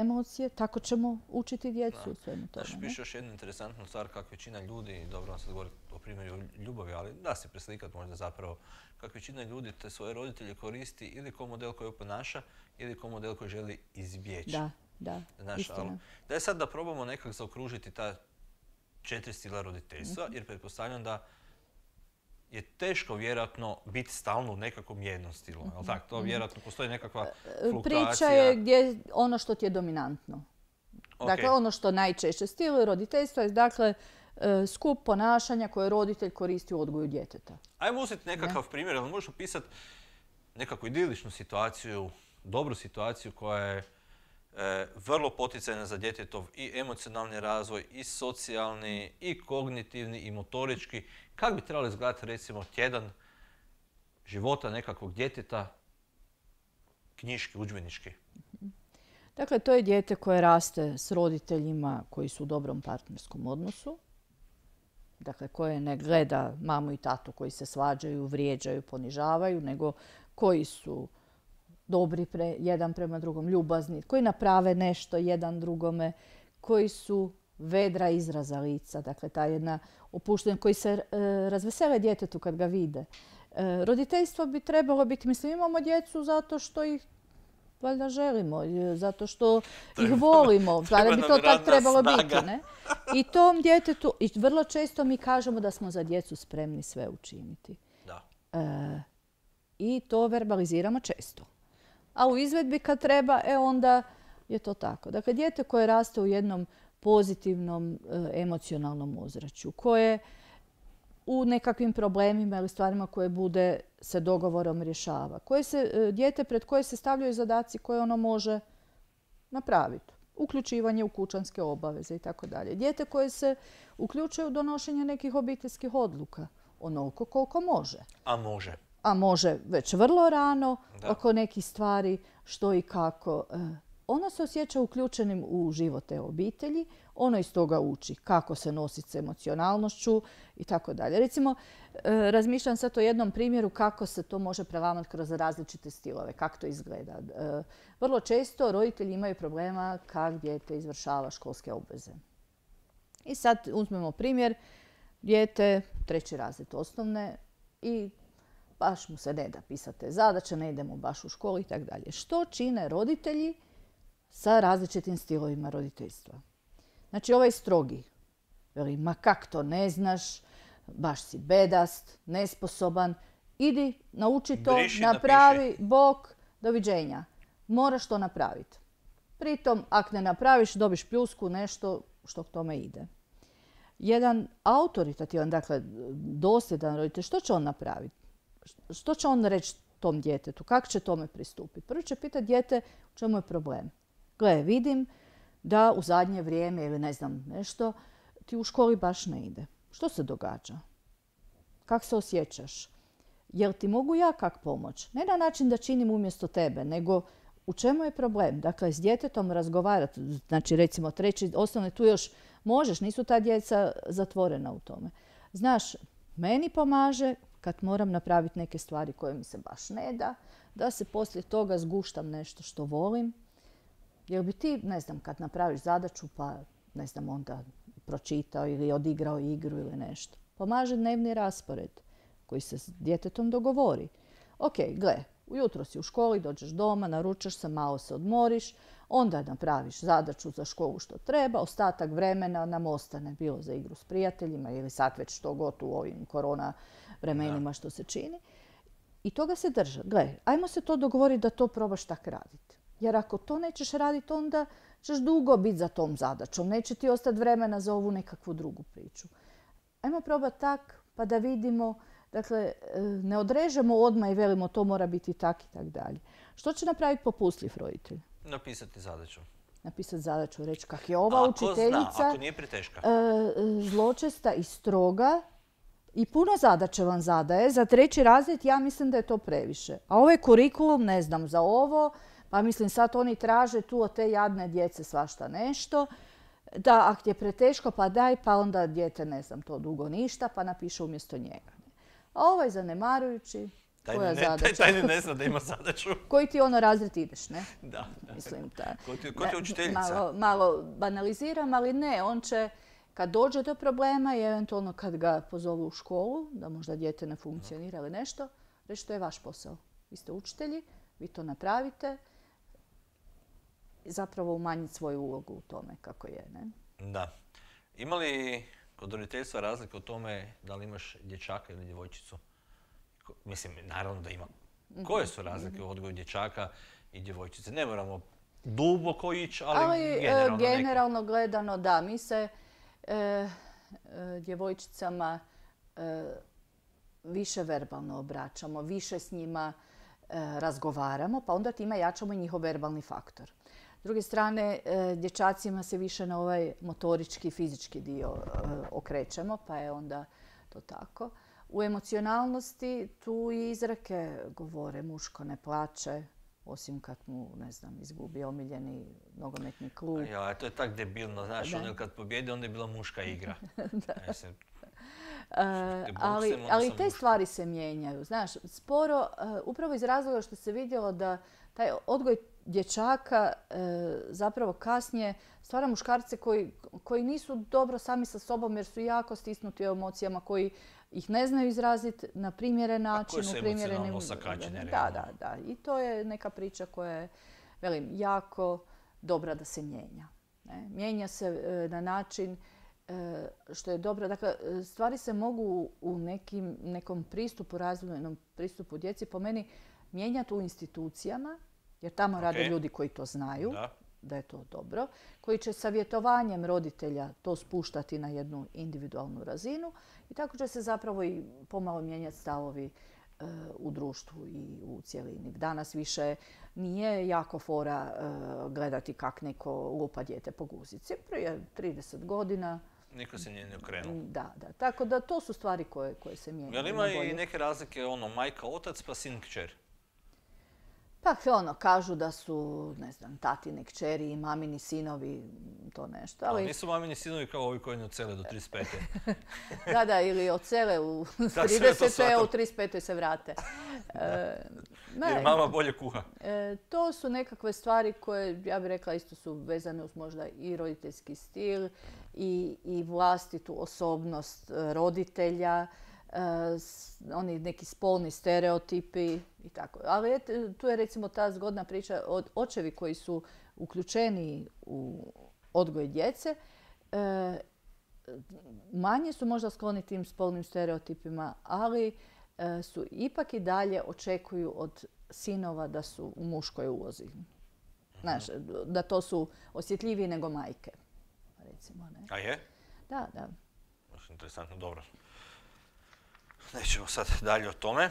S2: emocije, tako ćemo učiti djecu u svemu tome.
S1: Znaš, piše još jednu interesantnu stvar kako većina ljudi, dobro sad govorim o primjeru ljubavi, ali da se preslikat možda zapravo, kako većina ljudi te svoje roditelje koristi ili kao model koji oponaša ili kao model koji želi izbjeći.
S2: Da, da,
S1: Znaš,
S2: istina.
S1: ali, da je sad da probamo nekak zaokružiti ta četiri stila roditeljstva,
S2: Mhm.
S1: jer pretpostavljam da je teško vjerojatno biti stalno u nekakvom jednom stilu. Jel tako? To vjerojatno postoji nekakva
S2: Priča
S1: fluktuacija.
S2: je gdje ono što ti je dominantno. Dakle, ono što najčešće stil roditeljstva je dakle e, skup ponašanja koje roditelj koristi u odgoju djeteta.
S1: Ajmo uzeti nekakav primjer, ali možeš opisati nekakvu idiličnu situaciju, dobru situaciju koja je e, vrlo poticajna za djetetov i emocionalni razvoj, i socijalni, i kognitivni, i motorički. Kako bi trebalo izgledati recimo tjedan života nekakvog djeteta, knjiški, udžbenički?
S2: Dakle, to je dijete koje raste s roditeljima koji su u dobrom partnerskom odnosu. Dakle, koje ne gleda mamu i tatu koji se svađaju, vrijeđaju, ponižavaju, nego koji su dobri pre, jedan prema drugom, ljubazni, koji naprave nešto jedan drugome, koji su vedra izraza lica, dakle ta jedna opuštenja, koji se e, razvesele djetetu kad ga vide. E, roditeljstvo bi trebalo biti, mislim, imamo djecu zato što ih valjda želimo, e, zato što ih volimo, valjda bi to tak
S1: radna
S2: trebalo
S1: snaga.
S2: biti. Ne? I tom djetetu, i vrlo često mi kažemo da smo za djecu spremni sve učiniti.
S1: Da.
S2: E, I to verbaliziramo često. A u izvedbi kad treba, e onda je to tako. Dakle, dijete koje raste u jednom pozitivnom e, emocionalnom ozračju, koje u nekakvim problemima ili stvarima koje bude se dogovorom rješava. Koje e, dijete pred koje se stavljaju zadaci koje ono može napraviti. Uključivanje u kućanske obaveze i tako. Dijete koje se uključuje u donošenje nekih obiteljskih odluka. Onoliko koliko može
S1: A može.
S2: A može već vrlo rano
S1: Da.
S2: oko nekih stvari što i kako. E, Ono se osjeća uključenim u život te obitelji, ono iz toga uči kako se nositi s emocionalnošću i tako dalje. Recimo, e, razmišljam sad o jednom primjeru kako se to može prelamati kroz različite stilove, kako to izgleda. E, Vrlo često roditelji imaju problema kako dijete izvršava školske obveze. I sad uzmemo primjer, dijete, treći razred osnovne i baš mu se ne da pisati te zadaće, ne idemo baš u školu i tako dalje. Što čine roditelji sa različitim stilovima roditeljstva? Znači ovaj strogi, veli, ma kak to ne znaš, baš si bedast, nesposoban, idi, nauči to,
S1: Briši,
S2: napravi, bok, doviđenja. Moraš to napraviti. Pritom, ak ne napraviš, dobiš pljusku, nešto što k tome ide. Jedan autoritativan, dakle, dosljedan roditelj, što će on napraviti? Što će on reći tom djetetu? Kako će tome pristupiti? Prvo će pitati dijete u čemu je problem. Gle, vidim da u zadnje vrijeme ili ne znam nešto, ti u školi baš ne ide. Što se događa? Kako se osjećaš? Jel ti mogu ja kak pomoć? Ne na način da činim umjesto tebe, nego u čemu je problem? Dakle, s djetetom razgovarati, znači recimo treći, osnovne tu još možeš, nisu ta djeca zatvorena u tome. Znaš, meni pomaže kad moram napraviti neke stvari koje mi se baš ne da, da se poslije toga zguštam nešto što volim. Jel bi ti, ne znam, kad napraviš zadaću pa, ne znam, onda pročitao ili odigrao igru ili nešto. Pomaže dnevni raspored koji se s djetetom dogovori. Ok, gle, ujutro si u školi, dođeš doma, naručaš se, malo se odmoriš, onda napraviš zadaću za školu što treba, ostatak vremena nam ostane bilo za igru s prijateljima ili sad već što god u ovim korona vremenima što se čini. I toga se drža. Gle, ajmo se to dogovoriti da to probaš tak raditi. Jer ako to nećeš raditi, onda ćeš dugo biti za tom zadaćom. Neće ti ostati vremena za ovu nekakvu drugu priču. Ajmo probati tak, pa da vidimo. Dakle, e, ne odrežemo odmah i velimo to mora biti tak i tak dalje. Što će napraviti popustljiv roditelj?
S1: Napisati zadaću.
S2: Napisati zadaću, reći kak je ova
S1: ako zna,
S2: učiteljica
S1: ako nije preteška.
S2: e, zločesta i stroga i puno zadaće vam zadaje. Za treći razred ja mislim da je to previše. A ovaj kurikulum, ne znam, za ovo, pa mislim sad oni traže tu od te jadne djece svašta nešto. Da, ako je preteško, pa daj, pa onda dijete, ne znam, to dugo ništa, pa napiše umjesto njega. A ovaj zanemarujući,
S1: Taj
S2: Koja
S1: ne,
S2: zadaća?
S1: taj ne zna da ima zadaću.
S2: Koji ti ono razred ideš, ne?
S1: Da, da.
S2: Mislim, ta,
S1: Ko ti, je učiteljica?
S2: Malo, malo banaliziram, ali ne, on će kad dođe do problema i eventualno kad ga pozovu u školu, da možda dijete ne funkcionira ili nešto, reći to je vaš posao. Vi ste učitelji, vi to napravite, zapravo umanjiti svoju ulogu u tome kako je. Ne?
S1: Da. Ima li kod roditeljstva razlike u tome da li imaš dječaka ili djevojčicu? Ko- Mislim, naravno da ima. Koje su razlike u odgoju dječaka i djevojčice? Ne moramo duboko ići, ali,
S2: Ali e,
S1: generalno,
S2: generalno gledano da, mi se djevojčicama e, više verbalno obraćamo, više s njima e, razgovaramo, pa onda time jačamo njihov verbalni faktor. S druge strane, e, dječacima se više na ovaj motorički, fizički dio e, okrećemo, pa je onda to tako. U emocionalnosti tu i izreke govore, muško ne plače, osim kad mu, ne znam, izgubi omiljeni nogometni klub.
S1: Ja, to je tak debilno, znaš,
S2: Da.
S1: ono kad pobjedi, onda je bila muška igra. Mislim,
S2: E, ali, ali te stvari se mijenjaju. Znaš, sporo, e, upravo iz razloga što se vidjelo da taj odgoj dječaka e, zapravo kasnije stvara muškarce koji, koji nisu dobro sami sa sobom jer su jako stisnuti u emocijama, koji ih ne znaju izraziti na primjeren način. u primjerenim... Da, da, da. I to je neka priča koja je, velim, jako dobra da se mijenja. Ne? Mijenja se e, na način e, što je dobro. Dakle, e, stvari se mogu u nekim, nekom pristupu, razvojnom pristupu djeci po meni mijenjati u institucijama, jer tamo rade ljudi koji to znaju,
S1: da.
S2: Da je to dobro, koji će savjetovanjem roditelja to spuštati na jednu individualnu razinu i tako će se zapravo i pomalo mijenjati stavovi e, u društvu i u cjelini. Danas više nije jako fora e, gledati kak neko lupa dijete po guzici. Prije 30 godina,
S1: Niko se nije ni okrenuo.
S2: da, da. Tako da to su stvari koje, koje se mijenjaju.
S1: Jel ima i neke razlike, ono, majka, otac, pa sin, kćer?
S2: Pa ono, kažu da su, ne znam, tatine kćeri i mamini sinovi, to nešto.
S1: Ali
S2: Ali,
S1: nisu mamini sinovi kao ovi koji ne ocele do 35.
S2: da, da, ili ocele u
S1: Da, sve to
S2: 30. a u 35. se vrate. E,
S1: Jer mama bolje kuha.
S2: e, to su nekakve stvari koje, ja bih rekla, isto su vezane uz možda i roditeljski stil i, i vlastitu osobnost roditelja, oni neki spolni stereotipi i tako. Ali et- tu je recimo ta zgodna priča od očevi koji su uključeni u odgoj djece, e, manje su možda skloni tim spolnim stereotipima, ali e, su ipak i dalje očekuju od sinova da su u muškoj ulozi. Znaš, da to su osjetljiviji nego majke, recimo. Ne?
S1: A je?
S2: Da, da.
S1: Interesantno, dobro. Nećemo sad dalje o tome.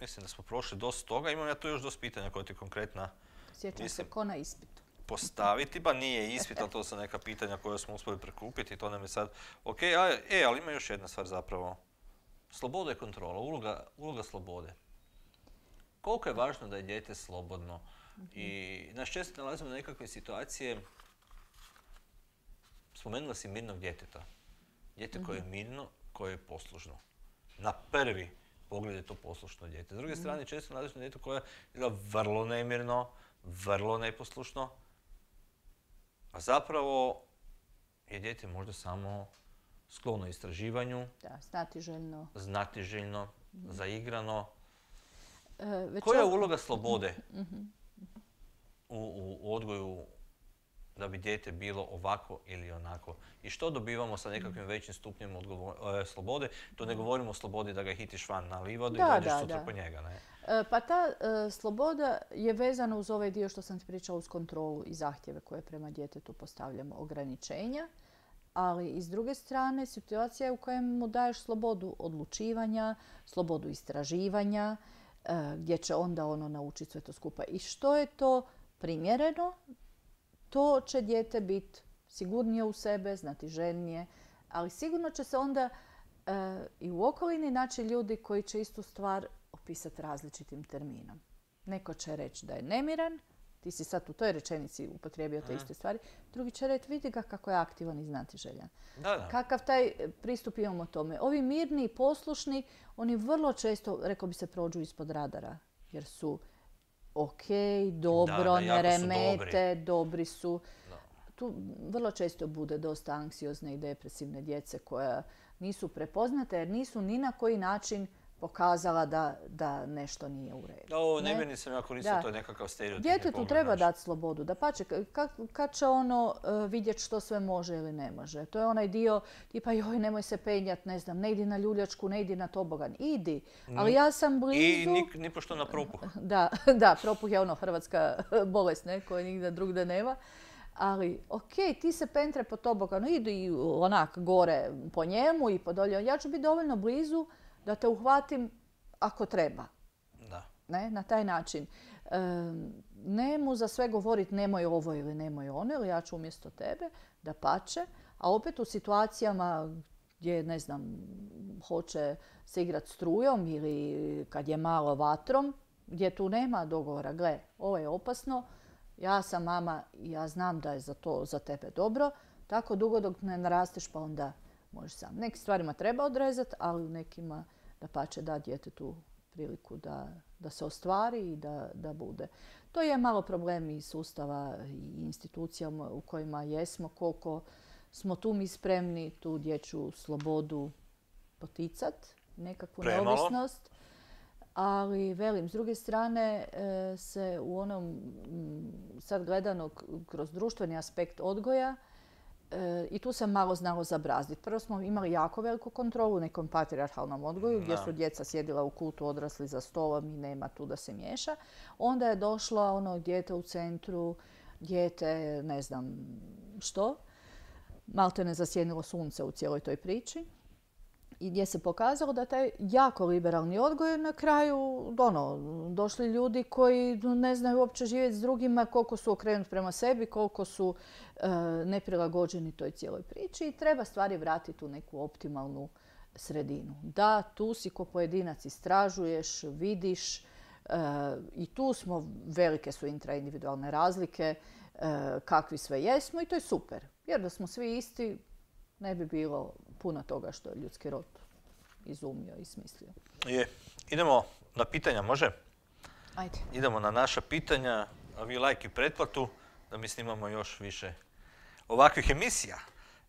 S1: Mislim da smo prošli dosta toga. Imam ja tu još dosta pitanja koja ti konkretna
S2: Sjećam
S1: Mislim-
S2: se ko na ispitu.
S1: postaviti, pa nije ispit, ali to su neka pitanja koja smo uspjeli prekupiti, to nam je sad ok. A, e, ali ima još jedna stvar zapravo. Sloboda i kontrola, uloga, uloga slobode. Koliko je važno da je dijete slobodno? I naš često nalazimo na nekakve situacije, spomenula si mirnog djeteta. Dijete koje je mirno, koje je poslušno. Na prvi pogled je to poslušno dijete. S druge strane, često nalazimo na dijete koje je vrlo nemirno, vrlo neposlušno, a zapravo je dijete možda samo sklono istraživanju,
S2: Da, znati željno.
S1: znatiželjno, zaigrano.
S2: E, već
S1: Koja je uloga slobode u, u odgoju da bi dijete bilo ovako ili onako? I što dobivamo sa nekakvim većim stupnjem odgovor- e, slobode? To ne govorimo o slobodi da ga hitiš van na livadu i dođeš
S2: da,
S1: sutra
S2: da.
S1: po njega. Ne?
S2: E, Pa ta e, sloboda je vezana uz ovaj dio što sam ti pričala uz kontrolu i zahtjeve koje prema djetetu postavljamo, ograničenja. Ali i s druge strane situacija je u kojem mu daješ slobodu odlučivanja, slobodu istraživanja, gdje će onda ono naučiti sve to skupa. I što je to primjereno, to će dijete biti sigurnije u sebe, znati željnije, ali sigurno će se onda e, i u okolini naći ljudi koji će istu stvar opisati različitim terminom. Neko će reći da je nemiran, Ti si sad u toj rečenici upotrijebio te iste stvari. Drugi će reći, vidi ga kako je aktivan i znatiželjan.
S1: Da, da.
S2: Kakav taj pristup imamo tome. Ovi mirni i poslušni, oni vrlo često, rekao bi se, prođu ispod radara. Jer su ok, dobro,
S1: da,
S2: ne
S1: jako su
S2: remete, dobri su. Tu vrlo često bude dosta anksiozne i depresivne djece koja nisu prepoznate jer nisu ni na koji način pokazala da, da nešto nije u redu.
S1: Ovo
S2: ne?
S1: ne meni sam jako nisu
S2: Da.
S1: to nekakav stereotip.
S2: Djetetu treba dati slobodu, da pače, kad, kad će ono vidjeti što sve može ili ne može. To je onaj dio tipa joj nemoj se penjat, ne znam, ne idi na ljuljačku, ne idi na tobogan. Idi, ali ja sam blizu...
S1: I nipošto na propuh.
S2: Da, da, propuh je ono hrvatska bolest, ne, koje nigdje drugdje nema. Ali, ok, ti se pentre po toboganu, idi onak gore po njemu i po dolje. Ja ću biti dovoljno blizu da te uhvatim ako treba.
S1: Da.
S2: Ne, na taj način. E, ne mu za sve govoriti nemoj ovo ili nemoj ono, ili ja ću umjesto tebe da pače, a opet u situacijama gdje, ne znam, hoće se igrati strujom ili kad je malo vatrom, gdje tu nema dogovora, gle, ovo je opasno, ja sam mama i ja znam da je za to za tebe dobro, tako dugo dok ne narasteš pa onda možeš sam. Nekim stvarima treba odrezati, ali u nekima da pače da djetetu priliku da, da se ostvari i da, da bude. To je malo problem i sustava i institucija u kojima jesmo, koliko smo tu mi spremni tu dječju slobodu poticat, nekakvu
S1: Premalo.
S2: neovisnost. Ali, velim, s druge strane e, se u onom sad gledano kroz društveni aspekt odgoja e, i tu se malo znalo zabrazditi. Prvo smo imali jako veliku kontrolu u nekom patrijarhalnom odgoju gdje su djeca sjedila u kutu, odrasli za stolom i nema tu da se miješa. Onda je došlo ono dijete u centru, dijete ne znam što. Malte ne zasjenilo sunce u cijeloj toj priči i gdje se pokazalo da taj jako liberalni odgoj na kraju ono, došli ljudi koji ne znaju uopće živjeti s drugima, koliko su okrenuti prema sebi, koliko su e, neprilagođeni toj cijeloj priči i treba stvari vratiti u neku optimalnu sredinu. Da, tu si ko pojedinac istražuješ, vidiš e, i tu smo, velike su intraindividualne razlike, e, kakvi sve jesmo i to je super. Jer da smo svi isti, ne bi bilo puno toga što je ljudski rod izumio i smislio.
S1: Je. Idemo na pitanja, može?
S2: Ajde.
S1: Idemo na naša pitanja, a vi like i pretplatu, da mi snimamo još više ovakvih emisija.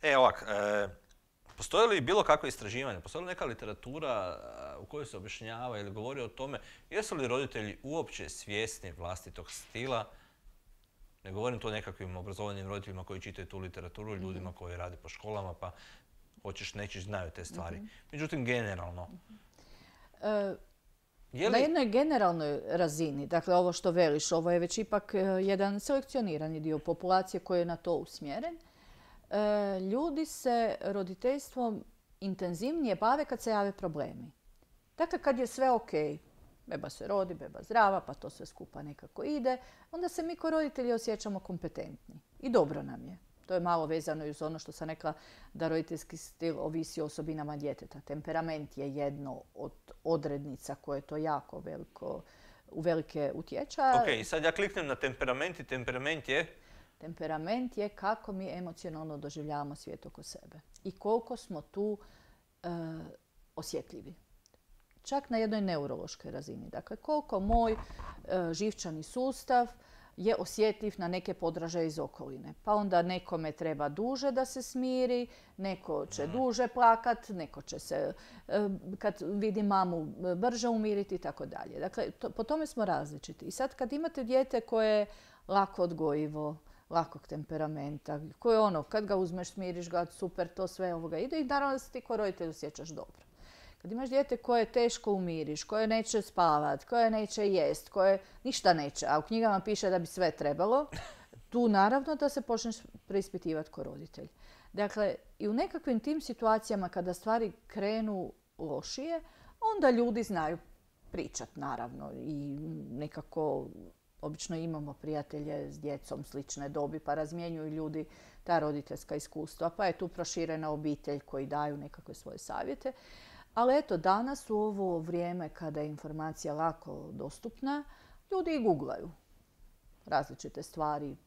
S1: E, ovak, e, postoje li bilo kakve istraživanje, postoji li neka literatura e, u kojoj se objašnjava ili govori o tome jesu li roditelji uopće svjesni vlastitog stila? Ne govorim to o nekakvim obrazovanim roditeljima koji čitaju tu literaturu, ljudima koji rade po školama, pa hoćeš nećeš znaju te stvari. Međutim, generalno,
S2: E,
S1: je
S2: Na jednoj generalnoj razini, dakle ovo što veliš, ovo je već ipak e, jedan selekcionirani dio populacije koji je na to usmjeren. E, Ljudi se roditeljstvom intenzivnije bave kad se jave problemi. Dakle, kad je sve ok, beba se rodi, beba zdrava, pa to sve skupa nekako ide, onda se mi kao roditelji osjećamo kompetentni. I dobro nam je. To je malo vezano i uz ono što sam rekla da roditeljski stil ovisi o osobinama djeteta. Temperament je jedno od odrednica koje to jako veliko, u velike utječe. a
S1: Ok, sad ja kliknem na temperament i temperament je...
S2: Temperament je kako mi emocionalno doživljavamo svijet oko sebe i koliko smo tu e, osjetljivi. Čak na jednoj neurološkoj razini. Dakle, koliko moj e, živčani sustav je osjetljiv na neke podražaje iz okoline. Pa onda nekome treba duže da se smiri, neko će duže plakat, neko će se, kad vidi mamu, e, brže umiriti i tako dalje. Dakle, to- po tome smo različiti. I sad kad imate dijete koje je lako odgojivo, lakog temperamenta, koje ono, kad ga uzmeš, smiriš ga, super, to sve ovoga ide i naravno da se ti kao roditelj osjećaš dobro. Kad imaš dijete koje teško umiriš, koje neće spavat, koje neće jest, koje ništa neće, a u knjigama piše da bi sve trebalo, tu naravno da se počneš preispitivati kao roditelj. Dakle, i u nekakvim tim situacijama kada stvari krenu lošije, onda ljudi znaju pričat naravno i nekako obično imamo prijatelje s djecom slične dobi pa razmjenjuju ljudi ta roditeljska iskustva pa je tu proširena obitelj koji daju nekakve svoje savjete. Ali eto, danas u ovo vrijeme kada je informacija lako dostupna, ljudi i googlaju. različite stvari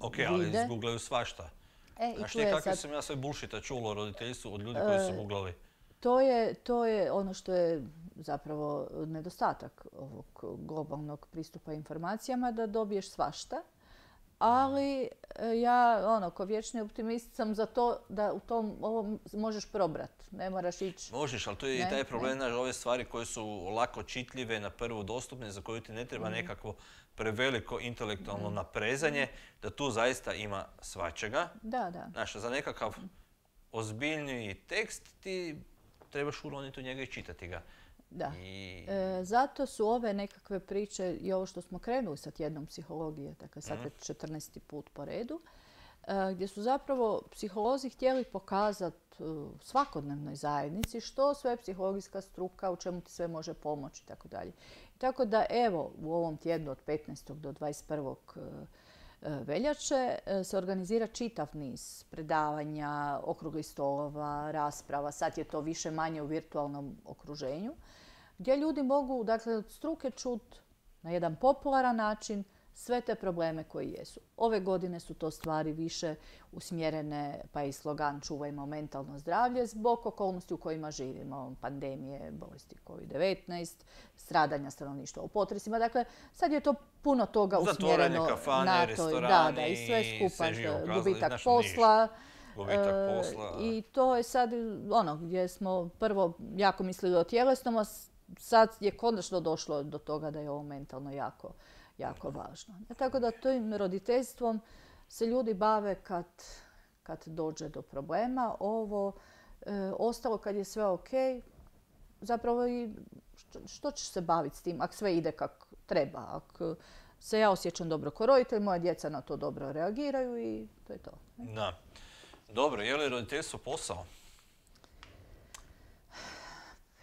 S1: Ok,
S2: vide.
S1: ali izgooglaju svašta.
S2: E,
S1: Znaš ti kakve
S2: sad-
S1: sam ja sve bullshita čulo o roditeljstvu od ljudi koji su googlali?
S2: To je, to je ono što je zapravo nedostatak ovog globalnog pristupa informacijama, da dobiješ svašta. Ali e, ja, ono, ko vječni optimist sam za to da u tom ovom možeš probrat. Ne moraš ići
S1: Možeš, ali to je i taj problem, znaš, ove stvari koje su lako čitljive, na prvu dostupne, za koju ti ne
S2: Mhm.
S1: treba nekakvo preveliko intelektualno naprezanje, da tu zaista ima svačega.
S2: Da, da.
S1: Znaš, za nekakav ozbiljniji tekst ti trebaš uroniti u njega i čitati ga.
S2: Da.
S1: I...
S2: E, zato su ove nekakve priče i ovo što smo krenuli sa tjednom psihologije, dakle sad već 14. put po redu, e, gdje su zapravo psiholozi htjeli pokazati u svakodnevnoj zajednici što sve psihologijska struka, u čemu ti sve može pomoći i tako dalje. Tako da evo u ovom tjednu od 15. do 21. e, veljače e, se organizira čitav niz predavanja, okruglih stolova, rasprava. Sad je to više manje u virtualnom okruženju gdje ljudi mogu dakle, od struke čut na jedan popularan način sve te probleme koji jesu. Ove godine su to stvari više usmjerene, pa i slogan čuvajmo mentalno zdravlje zbog okolnosti u kojima živimo, pandemije, bolesti COVID-19, stradanja stanovništva u potresima. Dakle, sad je to puno toga usmjereno
S1: kafane,
S2: na to. Da, da, i sve skupa, gubitak posla, E,
S1: posla.
S2: I to je sad ono gdje smo prvo jako mislili o tjelesnom, a sad je konačno došlo do toga da je ovo mentalno jako, jako važno. E, Tako da tim roditeljstvom se ljudi bave kad, kad dođe do problema. Ovo e, ostalo kad je sve ok, zapravo i što, što ćeš se baviti s tim ako sve ide kak treba, ako se ja osjećam dobro kao roditelj, moja djeca na to dobro reagiraju i to je to.
S1: Da. Dobro, je li roditeljstvo posao?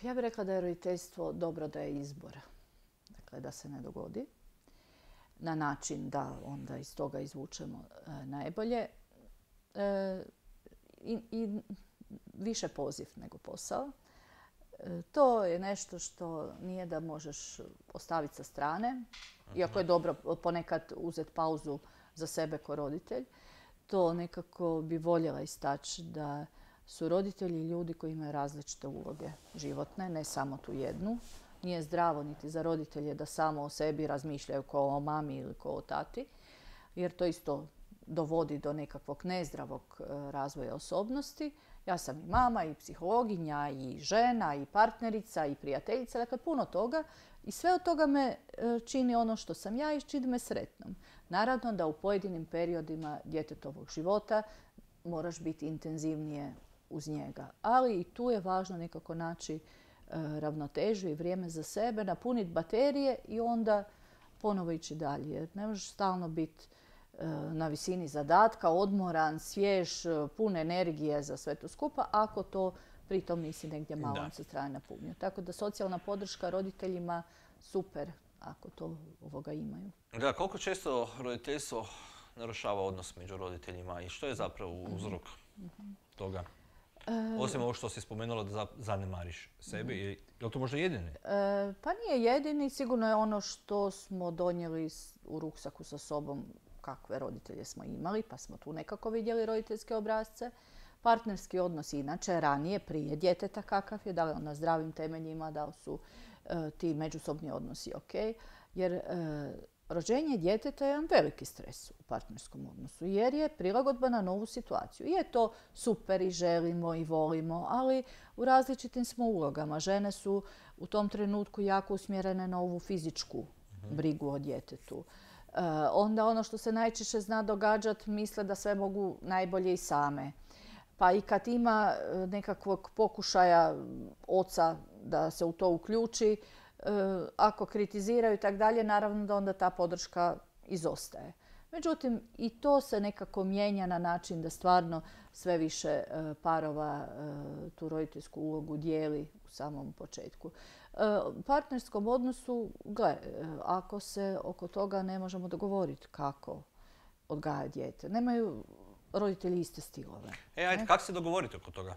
S2: Ja bih rekla da je roditeljstvo dobro da je izbor. Dakle, da se ne dogodi. Na način da onda iz toga izvučemo e, najbolje. E, i, I više poziv nego posao. E, to je nešto što nije da možeš ostaviti sa strane. Iako je dobro ponekad uzeti pauzu za sebe kao roditelj. To nekako bi voljela istaći da su roditelji ljudi koji imaju različite uloge životne, ne samo tu jednu. Nije zdravo niti za roditelje da samo o sebi razmišljaju kao o mami ili kao o tati, jer to isto dovodi do nekakvog nezdravog e, razvoja osobnosti. Ja sam i mama, i psihologinja, i žena, i partnerica, i prijateljica, dakle puno toga. I sve od toga me e, čini ono što sam ja i čini me sretnom. Naravno da u pojedinim periodima djetetovog života moraš biti intenzivnije uz njega. Ali i tu je važno nekako naći ravnotežu i vrijeme za sebe, napuniti baterije i onda ponovo ići dalje. Jer ne možeš stalno biti e, na visini zadatka, odmoran, svjež, e, pun energije za sve to skupa, ako to pritom nisi negdje malo sa strane napunio. Tako da socijalna podrška roditeljima super ako to ovoga imaju.
S1: Da, koliko često roditeljstvo narušava odnos među roditeljima i što je zapravo uzrok toga? Osim ovo što si spomenula da za- zanemariš sebe, je li to možda jedini?
S2: E, pa nije jedini, sigurno je ono što smo donijeli u ruksaku sa sobom kakve roditelje smo imali, pa smo tu nekako vidjeli roditeljske obrazce. Partnerski odnos inače, ranije, prije djeteta kakav je, da li on na zdravim temeljima, da li su e, ti međusobni odnosi ok. Jer e, rođenje djeteta je jedan veliki stres u partnerskom odnosu, jer je prilagodba na novu situaciju. I je to super i želimo i volimo, ali u različitim smo ulogama. Žene su u tom trenutku jako usmjerene na ovu fizičku brigu o djetetu. E, onda ono što se najčešće zna događati, misle da sve mogu najbolje i same. Pa i kad ima e, nekakvog pokušaja oca da se u to uključi, ako kritiziraju i tak dalje, naravno da onda ta podrška izostaje. Međutim, i to se nekako mijenja na način da stvarno sve više e, parova e, tu roditeljsku ulogu dijeli u samom početku. E, U partnerskom odnosu, gle, e, ako se oko toga ne možemo dogovoriti kako odgaja dijete, nemaju roditelji iste stilove.
S1: E, ajde, kako se dogovoriti oko toga?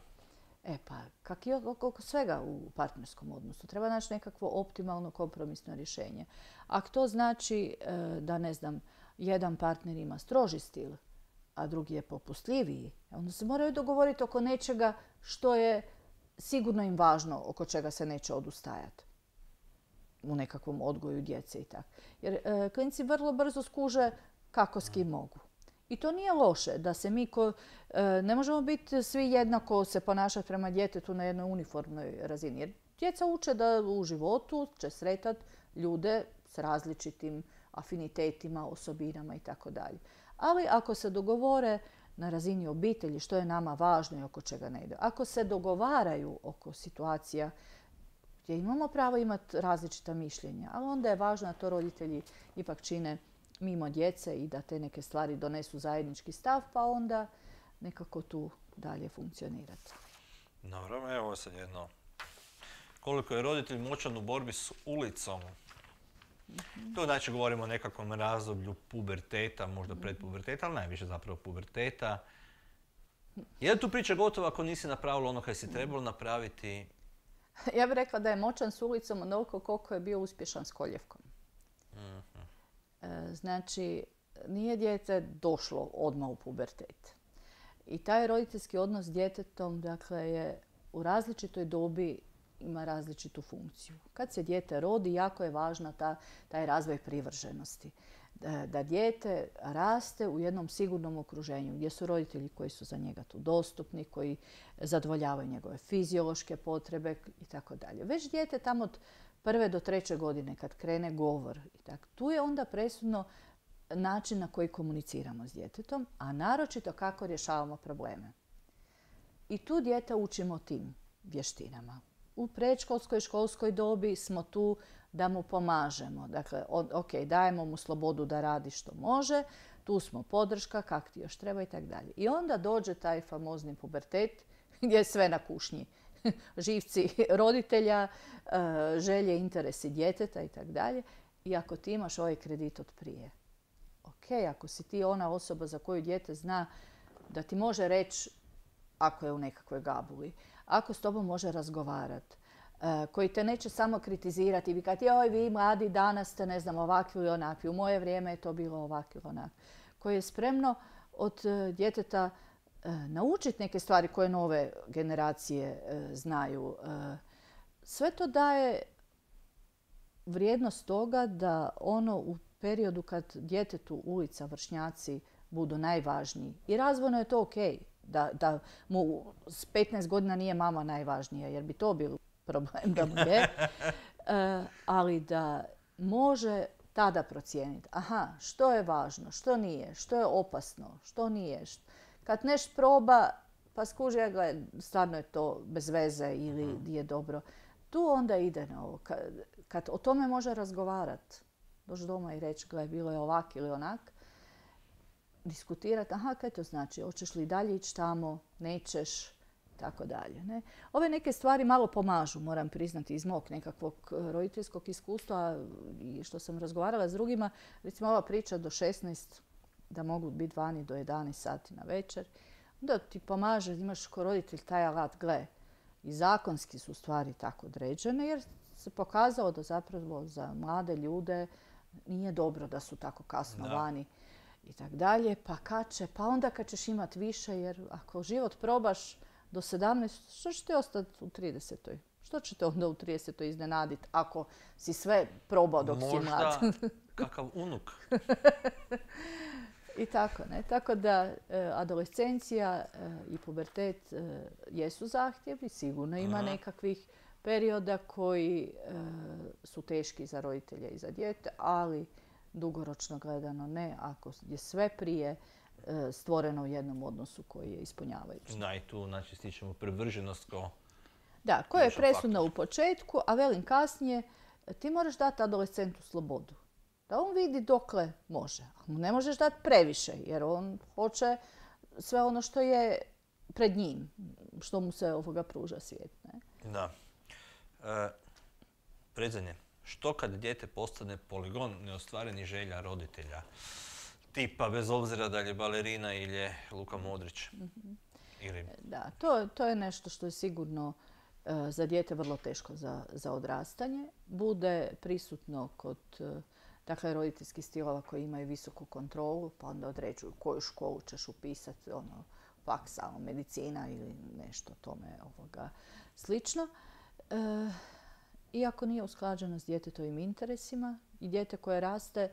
S2: E pa, kak i oko svega u partnerskom odnosu. Treba naći nekakvo optimalno kompromisno rješenje. Ako to znači e, da, ne znam, jedan partner ima stroži stil, a drugi je popustljiviji, onda se moraju dogovoriti oko nečega što je sigurno im važno, oko čega se neće odustajati u nekakvom odgoju djece i tako. Jer e, klinci vrlo brzo skuže kako s kim mogu. I to nije loše da se mi ko, e, ne možemo biti svi jednako se ponašati prema djetetu na jednoj uniformnoj razini. Jer djeca uče da u životu će sretat ljude s različitim afinitetima, osobinama i tako dalje. Ali ako se dogovore na razini obitelji što je nama važno i oko čega ne ide. Ako se dogovaraju oko situacija gdje imamo pravo imati različita mišljenja, ali onda je važno da to roditelji ipak čine mimo djece i da te neke stvari donesu zajednički stav, pa onda nekako tu dalje funkcionirati.
S1: Dobro, evo sad jedno. Koliko je roditelj moćan u borbi s ulicom? mm Tu znači govorimo o nekakvom razdoblju puberteta, možda predpuberteta, ali najviše zapravo puberteta. Je li tu priča gotova ako nisi napravila ono kaj si trebalo napraviti?
S2: Ja bih rekla da je moćan s ulicom onoliko koliko je bio uspješan s koljevkom. E, znači, nije dijete došlo odmah u pubertet. I taj roditeljski odnos s djetetom dakle, je u različitoj dobi ima različitu funkciju. Kad se dijete rodi, jako je važna ta, taj razvoj privrženosti. Da, da dijete raste u jednom sigurnom okruženju gdje su roditelji koji su za njega tu dostupni, koji zadovoljavaju njegove fiziološke potrebe i tako dalje. Već dijete tamo od prve do treće godine kad krene govor. I tak, tu je onda presudno način na koji komuniciramo s djetetom, a naročito kako rješavamo probleme. I tu dijete učimo tim vještinama. U predškolskoj školskoj dobi smo tu da mu pomažemo. Dakle, ok, dajemo mu slobodu da radi što može, tu smo podrška, kak ti još treba i tako dalje. I onda dođe taj famozni pubertet gdje je sve na kušnji. živci roditelja, e, želje, interesi djeteta i tako dalje. I ako ti imaš ovaj kredit od prije. Ok, ako si ti ona osoba za koju dijete zna da ti može reći ako je u nekakvoj gabuli, ako s tobom može razgovarati, e, koji te neće samo kritizirati i vikati joj vi mladi danas ste ne znam ovakvi ili onakvi, u moje vrijeme je to bilo ovakvi ili onakvi. Koji je spremno od e, djeteta naučiti neke stvari koje nove generacije e, znaju. E, sve to daje vrijednost toga da ono u periodu kad djetetu ulica, vršnjaci budu najvažniji. I razvojno je to ok. Da, da mu s 15 godina nije mama najvažnija, jer bi to bio problem da mu je. ali da može tada procijeniti, aha, što je važno, što nije, što je opasno, što nije. Kad neš proba, pa skuži, gled, stvarno je to bez veze ili mhm. je dobro. Tu onda ide na ovo. Kad, o tome može razgovarati, doći doma i reći, gle, bilo je ovak ili onak, diskutirati, aha, kaj to znači, hoćeš li dalje ići tamo, nećeš, tako dalje. Ne? Ove neke stvari malo pomažu, moram priznati, iz mog nekakvog roditeljskog iskustva i što sam razgovarala s drugima. Recimo ova priča do 16 da mogu biti vani do 11 sati na večer. Onda ti pomaže, imaš ko roditelj taj alat, gle, i zakonski su stvari tako određene jer se pokazalo da zapravo za mlade ljude nije dobro da su tako kasno vani i tak dalje. Pa kad će? Pa onda kad ćeš imati više jer ako život probaš do 17, što će ti ostati u 30. Što će te onda u 30. iznenaditi ako si sve probao dok si mlad?
S1: Možda kakav unuk.
S2: I tako, ne? Tako da e, adolescencija e, i pubertet e, jesu zahtjevi, sigurno ima nekakvih perioda koji su teški za roditelje i za dijete, ali dugoročno gledano ne, ako je sve prije stvoreno u jednom odnosu koji je ispunjavajući.
S1: Da, i tu znači stičemo privrženost ko...
S2: Da, koja je presudna u početku, a velim kasnije, ti moraš dati adolescentu slobodu da on vidi dokle može. Ne možeš dati previše jer on hoće sve ono što je pred njim, što mu se ovoga pruža svijet. Ne?
S1: Da. E, predzanje. Što kad dijete postane poligon neostvarenih želja roditelja? Tipa, bez obzira da li je balerina ili je Luka Modrić. Mhm. Ili...
S2: Da, to, to je nešto što je sigurno e, za dijete vrlo teško za, za odrastanje. Bude prisutno kod dakle roditeljskih stilova koji imaju visoku kontrolu, pa onda određuju koju školu ćeš upisati, ono, faksa, medicina ili nešto tome ovoga slično. E, iako nije usklađeno s djetetovim interesima i dijete koje raste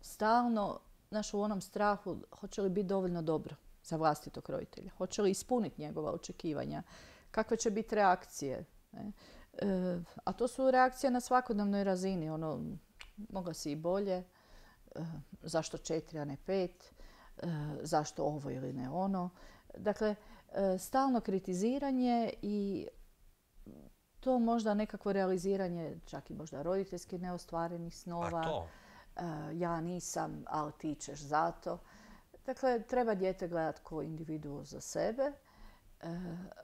S2: stalno, znaš, u onom strahu, hoće li biti dovoljno dobro za vlastitog roditelja, hoće li ispuniti njegova očekivanja, kakve će biti reakcije. Ne? E, a to su reakcije na svakodnevnoj razini, ono, mogla si i bolje, e, zašto četiri, a ne pet, e, zašto ovo ili ne ono. Dakle, stalno kritiziranje i to možda nekakvo realiziranje, čak i možda roditeljski neostvarenih snova.
S1: to?
S2: Ja nisam, ali ti ćeš zato. Dakle, treba dijete gledati kao individu za sebe E,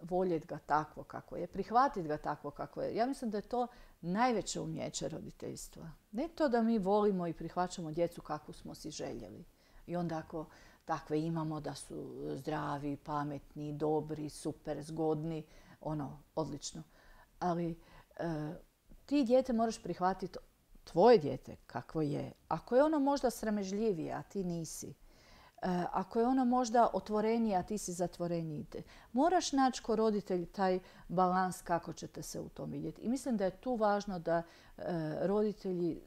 S2: voljeti ga takvo kako je, prihvatiti ga takvo kako je. Ja mislim da je to najveće umjeće roditeljstva. Ne to da mi volimo i prihvaćamo djecu kakvu smo si željeli. I onda ako takve imamo da su zdravi, pametni, dobri, super, zgodni, ono, odlično. Ali e, ti dijete moraš prihvatiti tvoje dijete kakvo je. Ako je ono možda sramežljivije, a ti nisi, ako je ona možda otvorenija, a ti si zatvoreniji, moraš naći ko roditelj taj balans kako ćete se u tom vidjeti. I mislim da je tu važno da eh, roditelji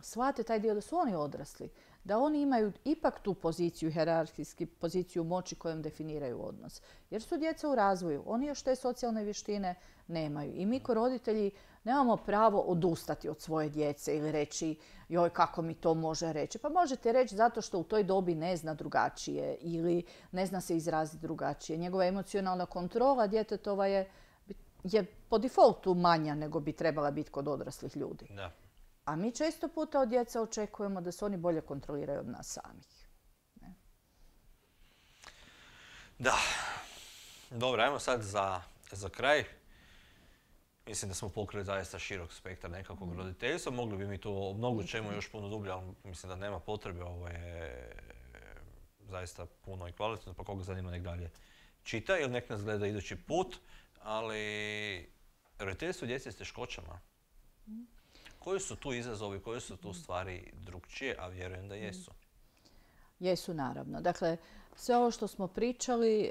S2: shvate taj dio da su oni odrasli, da oni imaju ipak tu poziciju, hierarhijski poziciju moći kojom definiraju odnos. Jer su djeca u razvoju, oni još te socijalne vještine nemaju. I mi ko roditelji nemamo pravo odustati od svoje djece ili reći joj kako mi to može reći. Pa možete reći zato što u toj dobi ne zna drugačije ili ne zna se izraziti drugačije. Njegova emocionalna kontrola djetetova je, je po defaultu manja nego bi trebala biti kod odraslih ljudi.
S1: Da.
S2: A mi često puta od djeca očekujemo da se oni bolje kontroliraju od nas samih. Ne?
S1: Da. Dobro, ajmo sad za, za kraj. Mislim da smo pokrili zaista širok spektar nekakvog mm. roditeljstva. Mogli bi mi to o mnogo čemu još puno dublje, ali mislim da nema potrebe. Ovo je zaista puno i kvalitetno, pa koga zanima nek dalje čita ili nek nas gleda idući put. Ali roditeljstvo djece s teškoćama. Mm. Koji su tu izazovi, koje su tu stvari drugčije, a vjerujem da jesu?
S2: Jesu, naravno. Dakle, sve ovo što smo pričali, e,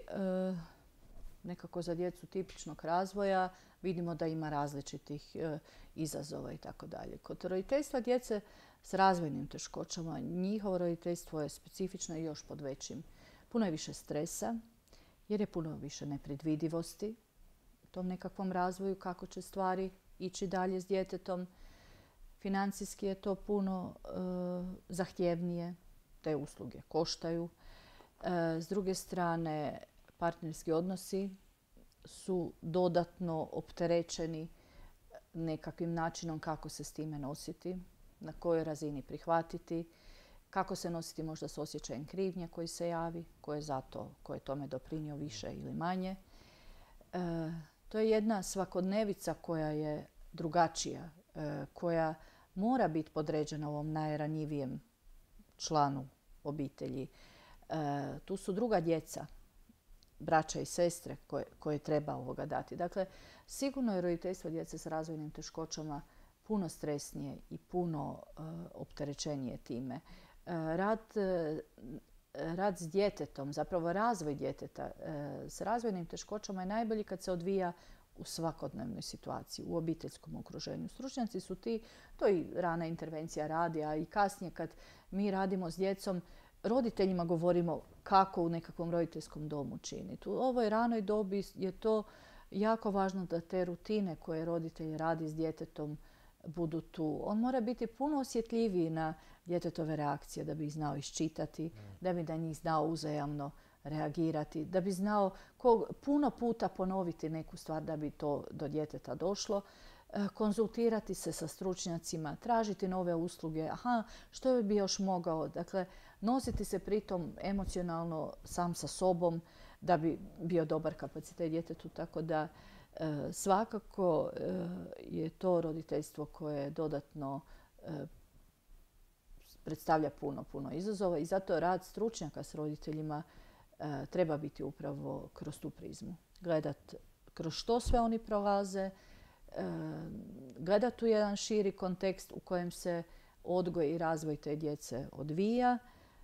S2: nekako za djecu tipičnog razvoja, vidimo da ima različitih e, izazova i tako dalje. Kod roditeljstva djece s razvojnim teškoćama, njihovo roditeljstvo je specifično i još pod većim. Puno je više stresa, jer je puno više nepredvidivosti u tom nekakvom razvoju, kako će stvari ići dalje s djetetom. Financijski je to puno e, zahtjevnije, te usluge koštaju. E, s druge strane, partnerski odnosi su dodatno opterećeni nekakvim načinom kako se s time nositi, na kojoj razini prihvatiti, kako se nositi možda s osjećajem krivnje koji se javi, koje je zato, je tome doprinio više ili manje. E, to je jedna svakodnevica koja je drugačija, e, koja mora biti podređena ovom najranjivijem članu obitelji. E, tu su druga djeca braća i sestre koje, treba ovoga dati. Dakle, sigurno je roditeljstvo djece s razvojnim teškoćama puno stresnije i puno uh, opterećenije time. Uh, rad, uh, rad s djetetom, zapravo razvoj djeteta s razvojnim teškoćama je najbolji kad se odvija u svakodnevnoj situaciji, u obiteljskom okruženju. Stručnjaci su ti, to i rana intervencija radi, a i kasnije kad mi radimo s djecom, roditeljima govorimo kako u nekakvom roditeljskom domu činiti. U ovoj ranoj dobi je to jako važno da te rutine koje roditelj radi s djetetom budu tu. On mora biti puno osjetljiviji na djetetove reakcije da bi ih znao iščitati, da bi da njih znao uzajamno reagirati, da bi znao puno puta ponoviti neku stvar da bi to do djeteta došlo. E, konzultirati se sa stručnjacima, tražiti nove usluge, aha, što bi još mogao, dakle, nositi se pritom emocionalno sam sa sobom da bi bio dobar kapacitet djetetu, tako da e, svakako e, je to roditeljstvo koje dodatno predstavlja puno, puno izazova i zato rad stručnjaka s roditeljima treba biti upravo kroz tu prizmu. Gledat kroz što sve oni prolaze, gledati u jedan širi kontekst u kojem se odgoj i razvoj te djece odvija.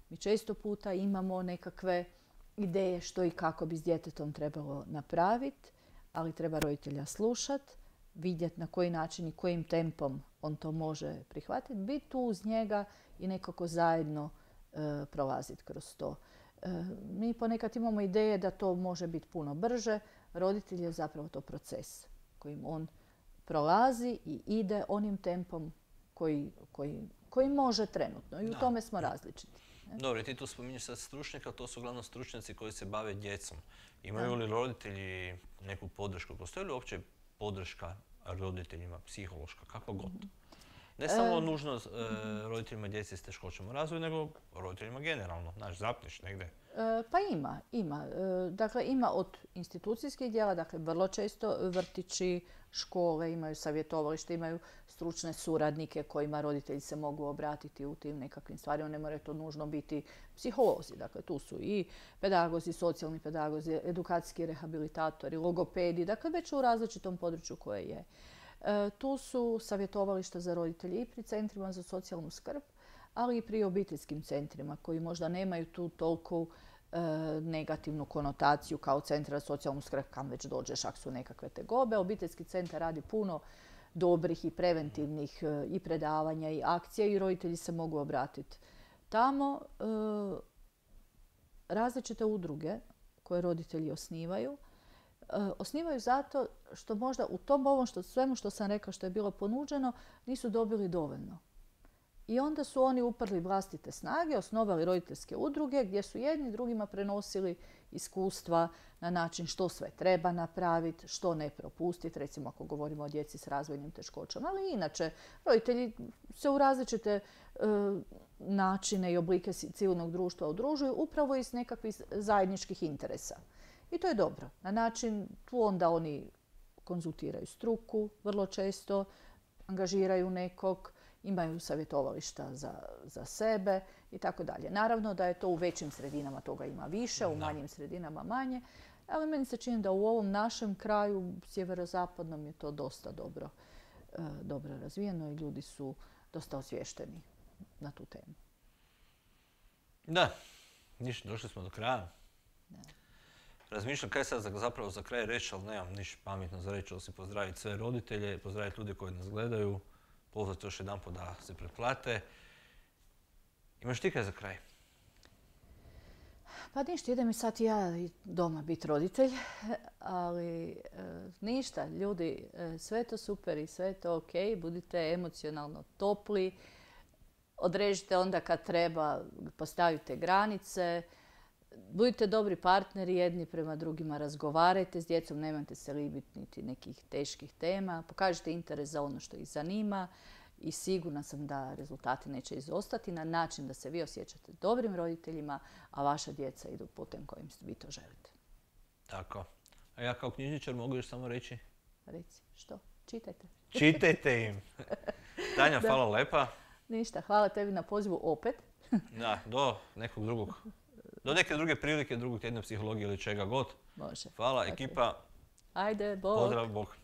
S2: Mi često puta imamo nekakve ideje što i kako bi s djetetom trebalo napraviti, ali treba roditelja slušati, vidjeti na koji način i kojim tempom on to može prihvatiti, biti tu uz njega i nekako zajedno e, prolaziti kroz to. E, mi ponekad imamo ideje da to može biti puno brže, roditelj je zapravo to proces kojim on prolazi i ide onim tempom koji, koji, koji može trenutno i u tome smo različiti.
S1: Dobro, ti tu spominješ sad stručnjaka, to su uglavnom stručnjaci koji se bave djecom. Imaju li roditelji neku podršku? Postoji li uopće podrška roditeljima, psihološka, kako god? Ne samo e, nužno e, roditeljima djece s teškoćama u razvoju, nego roditeljima generalno. Znaš, zapniš negdje. E,
S2: pa ima, ima. Dakle, ima od institucijskih dijela, dakle, vrlo često vrtići, škole imaju savjetovalište, imaju stručne suradnike kojima roditelji se mogu obratiti u tim nekakvim stvarima. Ne moraju to nužno biti psiholozi. Dakle, tu su i pedagozi, socijalni pedagozi, edukacijski rehabilitatori, logopedi, dakle već u različitom području koje je. E, tu su savjetovališta za roditelje i pri centrima za socijalnu skrb, ali i pri obiteljskim centrima koji možda nemaju tu toliko e, negativnu konotaciju kao centra za socijalnu skrb kam već dođeš ako su nekakve tegobe. Obiteljski centar radi puno dobrih i preventivnih e, i predavanja i akcija i roditelji se mogu obratiti tamo. Različite udruge koje roditelji osnivaju E, osnivaju zato što možda u tom ovom što, svemu što sam rekla što je bilo ponuđeno nisu dobili dovoljno. I onda su oni uprli vlastite snage, osnovali roditeljske udruge gdje su jedni drugima prenosili iskustva na način što sve treba napraviti, što ne propustiti, recimo ako govorimo o djeci s razvojnim teškoćama, ali inače roditelji se u različite e, načine i oblike civilnog društva udružuju upravo iz nekakvih zajedničkih interesa. I to je dobro. Na način, tu onda oni konzultiraju struku vrlo često, angažiraju nekog, imaju savjetovališta za, za sebe i tako dalje. Naravno da je to u većim sredinama toga ima više, u manjim sredinama manje, ali meni se čini da u ovom našem kraju, sjeverozapadnom, je to dosta dobro, e, dobro razvijeno i ljudi su dosta osvješteni na tu temu.
S1: Da, ništa, došli smo do kraja. Da razmišljam kaj sad zapravo za kraj reći, ali nemam ništa pametno za reći, osim pozdraviti sve roditelje, pozdraviti ljude koji nas gledaju, pozvati još jedan da se pretplate. Imaš ti kaj za kraj?
S2: Pa ništa, idem i sad ja doma biti roditelj, ali e, ništa, ljudi, e, sve to super i sve to ok, budite emocionalno topli, odrežite onda kad treba, postavite granice, budite dobri partneri jedni prema drugima, razgovarajte s djecom, nemojte se libiti niti nekih teških tema, pokažite interes za ono što ih zanima i sigurna sam da rezultati neće izostati na način da se vi osjećate dobrim roditeljima, a vaša djeca idu putem kojim vi to želite.
S1: Tako. A ja kao knjižničar mogu još samo reći?
S2: Reci, što? Čitajte.
S1: Čitajte im. Tanja, hvala lepa.
S2: Ništa, hvala tebi na pozivu opet.
S1: da, do nekog drugog do neke druge prilike, drugog tjedna psihologije ili čega god.
S2: Može.
S1: Hvala, ekipa.
S2: Ajde, bog.
S1: Pozdrav, bog.